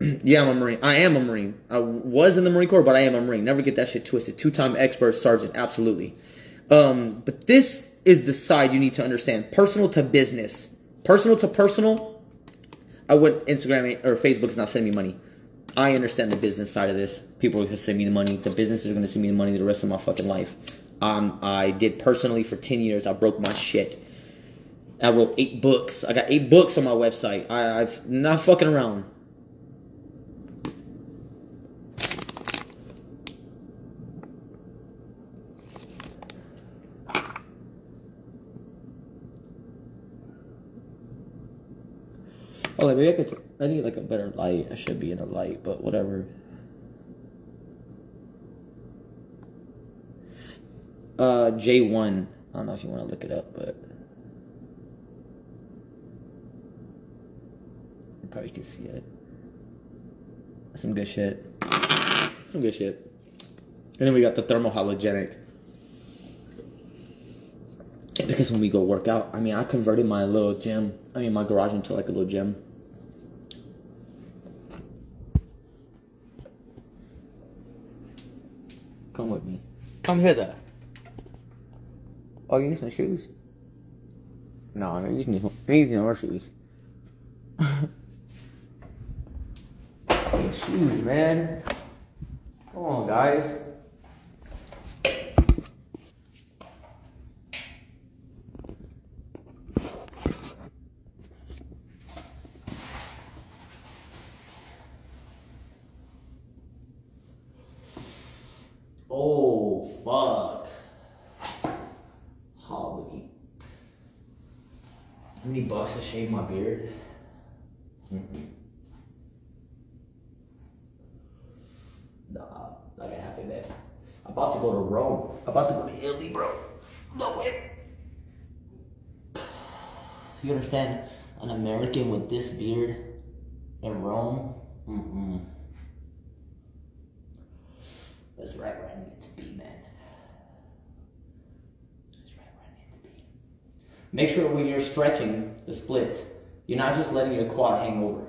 yeah, I'm a Marine. I am a Marine. I was in the Marine Corps, but I am a Marine. Never get that shit twisted. Two time expert sergeant, absolutely. Um, but this is the side you need to understand. Personal to business. Personal to personal. I would Instagram or Facebook is not sending me money. I understand the business side of this. People are gonna send me the money. The businesses are gonna send me the money the rest of my fucking life. Um, I did personally for 10 years. I broke my shit. I wrote eight books. I got eight books on my website. I, I've not fucking around. Oh, maybe I could. I need like a better light. I should be in a light, but whatever. Uh, J1. I don't know if you want to look it up, but you probably can see it. Some good shit. Some good shit. And then we got the thermohalogenic. Because when we go work out, I mean, I converted my little gym, I mean, my garage into like a little gym. Come with me. Come hither. Oh, you need some shoes? No, some. You need some more shoes. shoes, man. Come on, guys. Oh, fuck. Holly. How many bucks to shave my beard? Nah, not gonna happen, man. go to Rome. I'm about to go to Italy, bro. No way. You understand? An American with this beard in Rome? Mm-mm. That's right where I need to be, man. That's right where I need to be. Make sure when you're stretching the splits, you're not just letting your quad hang over.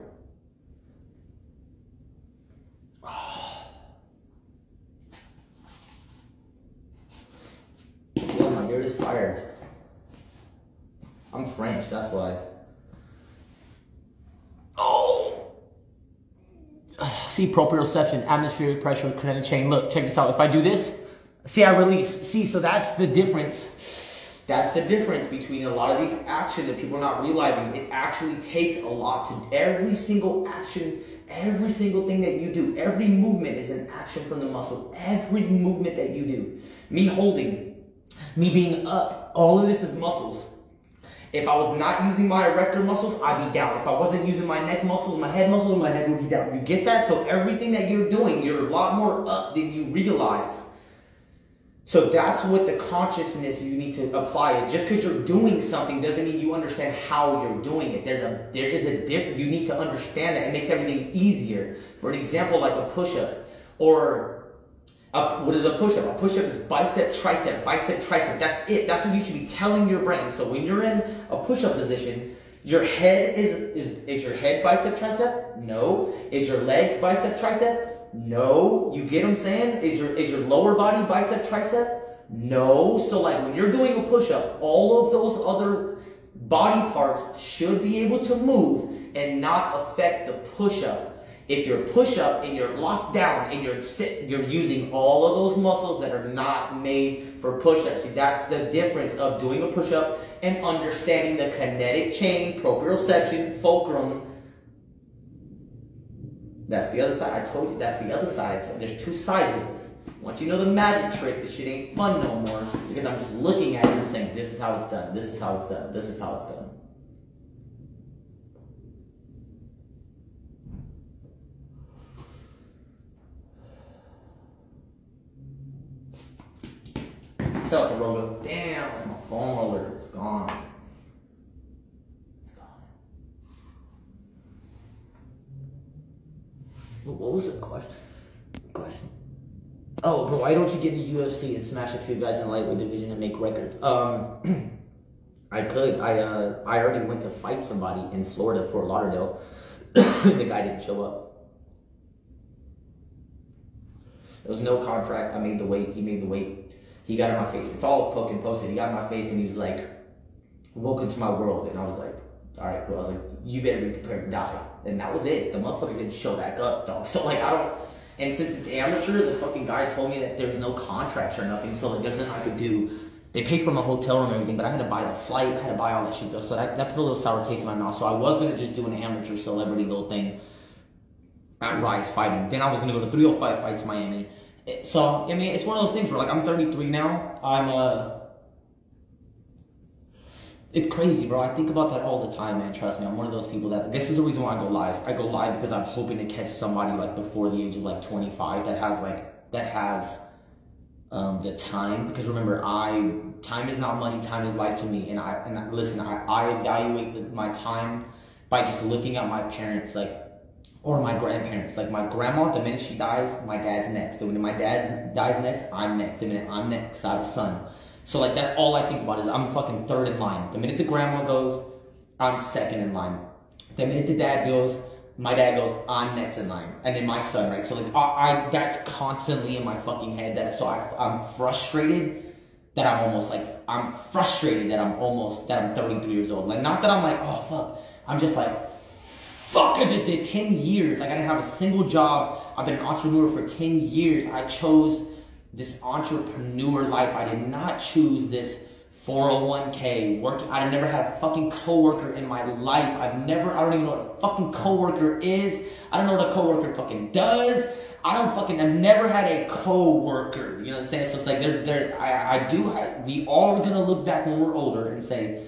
Yo, oh my beard is fire. I'm French, that's why. Oh! See, proprioception, atmospheric pressure, kinetic chain. Look, check this out. If I do this, see, I release. See, so that's the difference. That's the difference between a lot of these actions that people are not realizing. It actually takes a lot to every single action, every single thing that you do, every movement is an action from the muscle. Every movement that you do. Me holding, me being up, all of this is muscles. If I was not using my erector muscles, I'd be down. If I wasn't using my neck muscles, my head muscles, my head would be down. You get that? So everything that you're doing, you're a lot more up than you realize. So that's what the consciousness you need to apply is just because you're doing something doesn't mean you understand how you're doing it. There's a there is a difference. You need to understand that. It makes everything easier. For an example, like a push-up or a, what is a push-up? A push-up is bicep, tricep, bicep, tricep. That's it. That's what you should be telling your brain. So when you're in a push-up position, your head is, is, is your head bicep, tricep? No. Is your legs bicep, tricep? No. You get what I'm saying? Is your, is your lower body bicep, tricep? No. So like when you're doing a push-up, all of those other body parts should be able to move and not affect the push-up. If you're push up and you're locked down and you're st- you're using all of those muscles that are not made for push ups. That's the difference of doing a push up and understanding the kinetic chain, proprioception, fulcrum. That's the other side. I told you that's the other side. There's two sides of this. Once you know the magic trick, this shit ain't fun no more because I'm just looking at it and saying, this is how it's done, this is how it's done, this is how it's done. Shout out to Rogo. Damn, my phone roller is gone. It's gone. What was the question? Question. Oh, but why don't you get the UFC and smash a few guys in the lightweight division and make records? Um, I could. I uh, I already went to fight somebody in Florida, Fort Lauderdale. the guy didn't show up. There was no contract. I made the weight. He made the weight. He got in my face. It's all fucking posted. He got in my face and he was like, "Welcome to my world." And I was like, "All right, cool." I was like, "You better be prepared to die." And that was it. The motherfucker didn't show back up, dog. So like, I don't. And since it's amateur, the fucking guy told me that there's no contracts or nothing, so like, there's nothing I could do. They paid for my hotel room and everything, but I had to buy the flight. I had to buy all that shit though. So that, that put a little sour taste in my mouth. So I was gonna just do an amateur celebrity little thing at Rise fighting. Then I was gonna go to 305 fights Miami so I mean, it's one of those things where like I'm 33 now. I'm uh, it's crazy, bro. I think about that all the time, man. Trust me, I'm one of those people that this is the reason why I go live. I go live because I'm hoping to catch somebody like before the age of like 25 that has like that has um, the time. Because remember, I time is not money. Time is life to me. And I and I, listen, I, I evaluate the, my time by just looking at my parents like or my grandparents. Like my grandma, the minute she dies, my dad's next. The minute my dad dies next, I'm next. The minute I'm next, I have a son. So like that's all I think about is I'm fucking third in line. The minute the grandma goes, I'm second in line. The minute the dad goes, my dad goes, I'm next in line, and then my son, right? So like I, I that's constantly in my fucking head. That so I, I'm frustrated that I'm almost like I'm frustrated that I'm almost that I'm 33 years old. Like not that I'm like oh fuck. I'm just like fuck, I just did 10 years. Like I didn't have a single job. I've been an entrepreneur for 10 years. I chose this entrepreneur life. I did not choose this 401k working. I've never had a fucking coworker in my life. I've never, I don't even know what a fucking coworker is. I don't know what a coworker fucking does. I don't fucking, I've never had a coworker. You know what I'm saying? So it's like, there's, there, I, I do, I, we all gonna look back when we're older and say,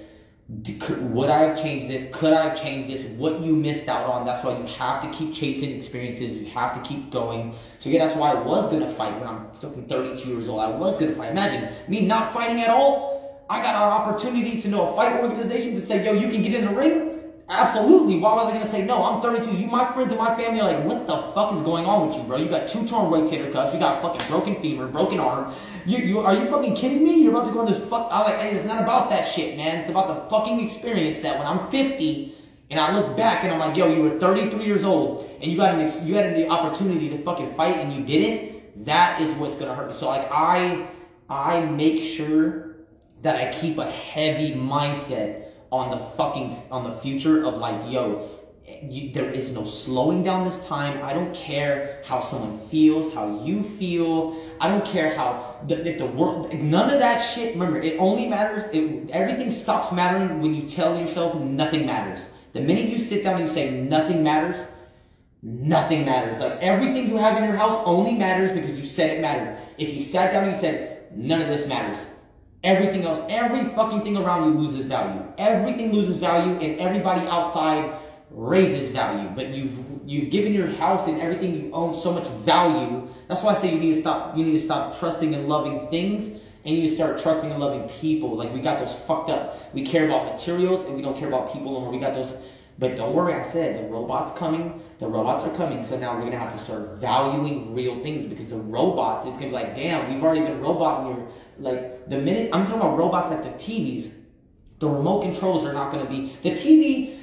would I have changed this? Could I have changed this? What you missed out on? That's why you have to keep chasing experiences. You have to keep going. So yeah, that's why I was gonna fight when I'm fucking 32 years old. I was gonna fight. Imagine me not fighting at all. I got an opportunity to know a fight organization to say, yo, you can get in the ring. Absolutely. Why was I gonna say no? I'm 32. You, my friends and my family are like, what the fuck is going on with you, bro? You got two torn rotator cuffs. You got fucking broken femur, broken arm. You, you are you fucking kidding me? You're about to go on this fuck. I'm like, hey, it's not about that shit, man. It's about the fucking experience that when I'm 50 and I look back and I'm like, yo, you were 33 years old and you got an you had the opportunity to fucking fight and you didn't. That is what's gonna hurt me. So like, I I make sure that I keep a heavy mindset on the fucking on the future of like, yo, you, there is no slowing down this time. I don't care how someone feels, how you feel. I don't care how if the world. None of that shit. Remember, it only matters. It, everything stops mattering when you tell yourself nothing matters. The minute you sit down and you say nothing matters, nothing matters. Like everything you have in your house only matters because you said it mattered. If you sat down and you said none of this matters, Everything else, every fucking thing around you loses value. Everything loses value, and everybody outside raises value. But you've you've given your house and everything you own so much value. That's why I say you need to stop. You need to stop trusting and loving things, and you need to start trusting and loving people. Like we got those fucked up. We care about materials, and we don't care about people anymore. We got those but don't worry, I said the robots coming. The robots are coming. So now we're gonna have to start valuing real things because the robots, it's gonna be like, damn, we've already been robot. And you're like the minute I'm talking about robots like the TVs, the remote controls are not gonna be the TV.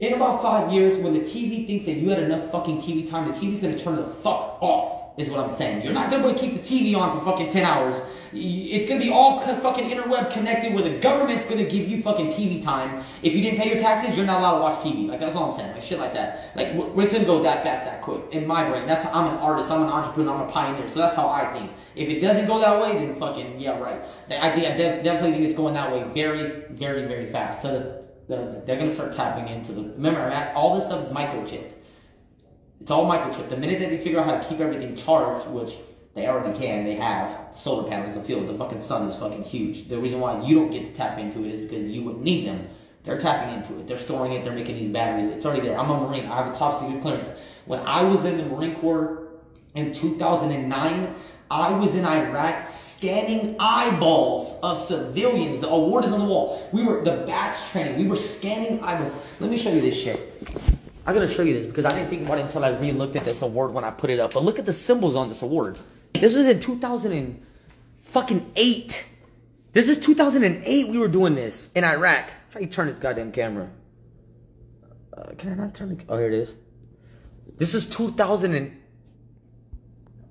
In about five years, when the TV thinks that you had enough fucking TV time, the TV's gonna turn the fuck off is what I'm saying. You're not gonna keep the TV on for fucking 10 hours. It's gonna be all fucking interweb connected where the government's gonna give you fucking TV time. If you didn't pay your taxes, you're not allowed to watch TV. Like, that's all I'm saying. Like, shit like that. Like, we're gonna go that fast, that quick. In my brain. That's how I'm an artist, I'm an entrepreneur, I'm a pioneer. So that's how I think. If it doesn't go that way, then fucking, yeah, right. I, think, I definitely think it's going that way very, very, very fast. So the, the, they're gonna start tapping into the. Remember, all this stuff is microchipped. It's all microchip. The minute that they figure out how to keep everything charged, which they already can, they have solar panels in the field. The fucking sun is fucking huge. The reason why you don't get to tap into it is because you wouldn't need them. They're tapping into it. They're storing it. They're making these batteries. It's already there. I'm a Marine. I have a top secret clearance. When I was in the Marine Corps in 2009, I was in Iraq scanning eyeballs of civilians. The award is on the wall. We were the BATS training. We were scanning eyeballs. Let me show you this shit. I'm gonna show you this because I didn't think about it until I re-looked at this award when I put it up. But look at the symbols on this award. This was in 2008. This is 2008 we were doing this in Iraq. How you turn this goddamn camera? Uh, can I not turn it? Oh, here it is. This is 2000 and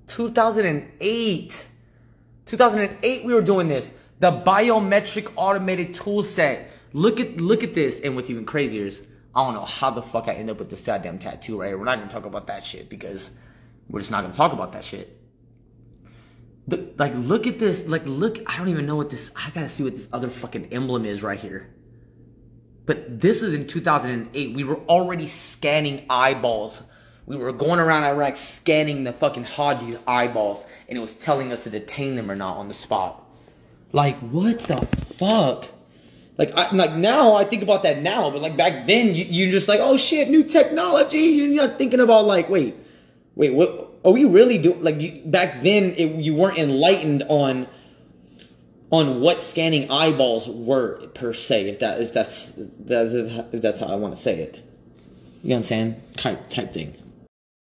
2008. 2008 we were doing this. The biometric automated tool set. Look at look at this. And what's even crazier is I don't know how the fuck I end up with this goddamn tattoo right here. We're not gonna talk about that shit because we're just not gonna talk about that shit. The, like, look at this. Like, look. I don't even know what this. I gotta see what this other fucking emblem is right here. But this is in 2008. We were already scanning eyeballs. We were going around Iraq scanning the fucking Haji's eyeballs, and it was telling us to detain them or not on the spot. Like, what the fuck? Like, I, like now, I think about that now, but like back then, you, you're just like, oh shit, new technology. You're not thinking about like, wait, wait, what are we really doing? Like you, back then, it, you weren't enlightened on on what scanning eyeballs were per se. If that if that's that's if that's how I want to say it. You know what I'm saying? Type type thing.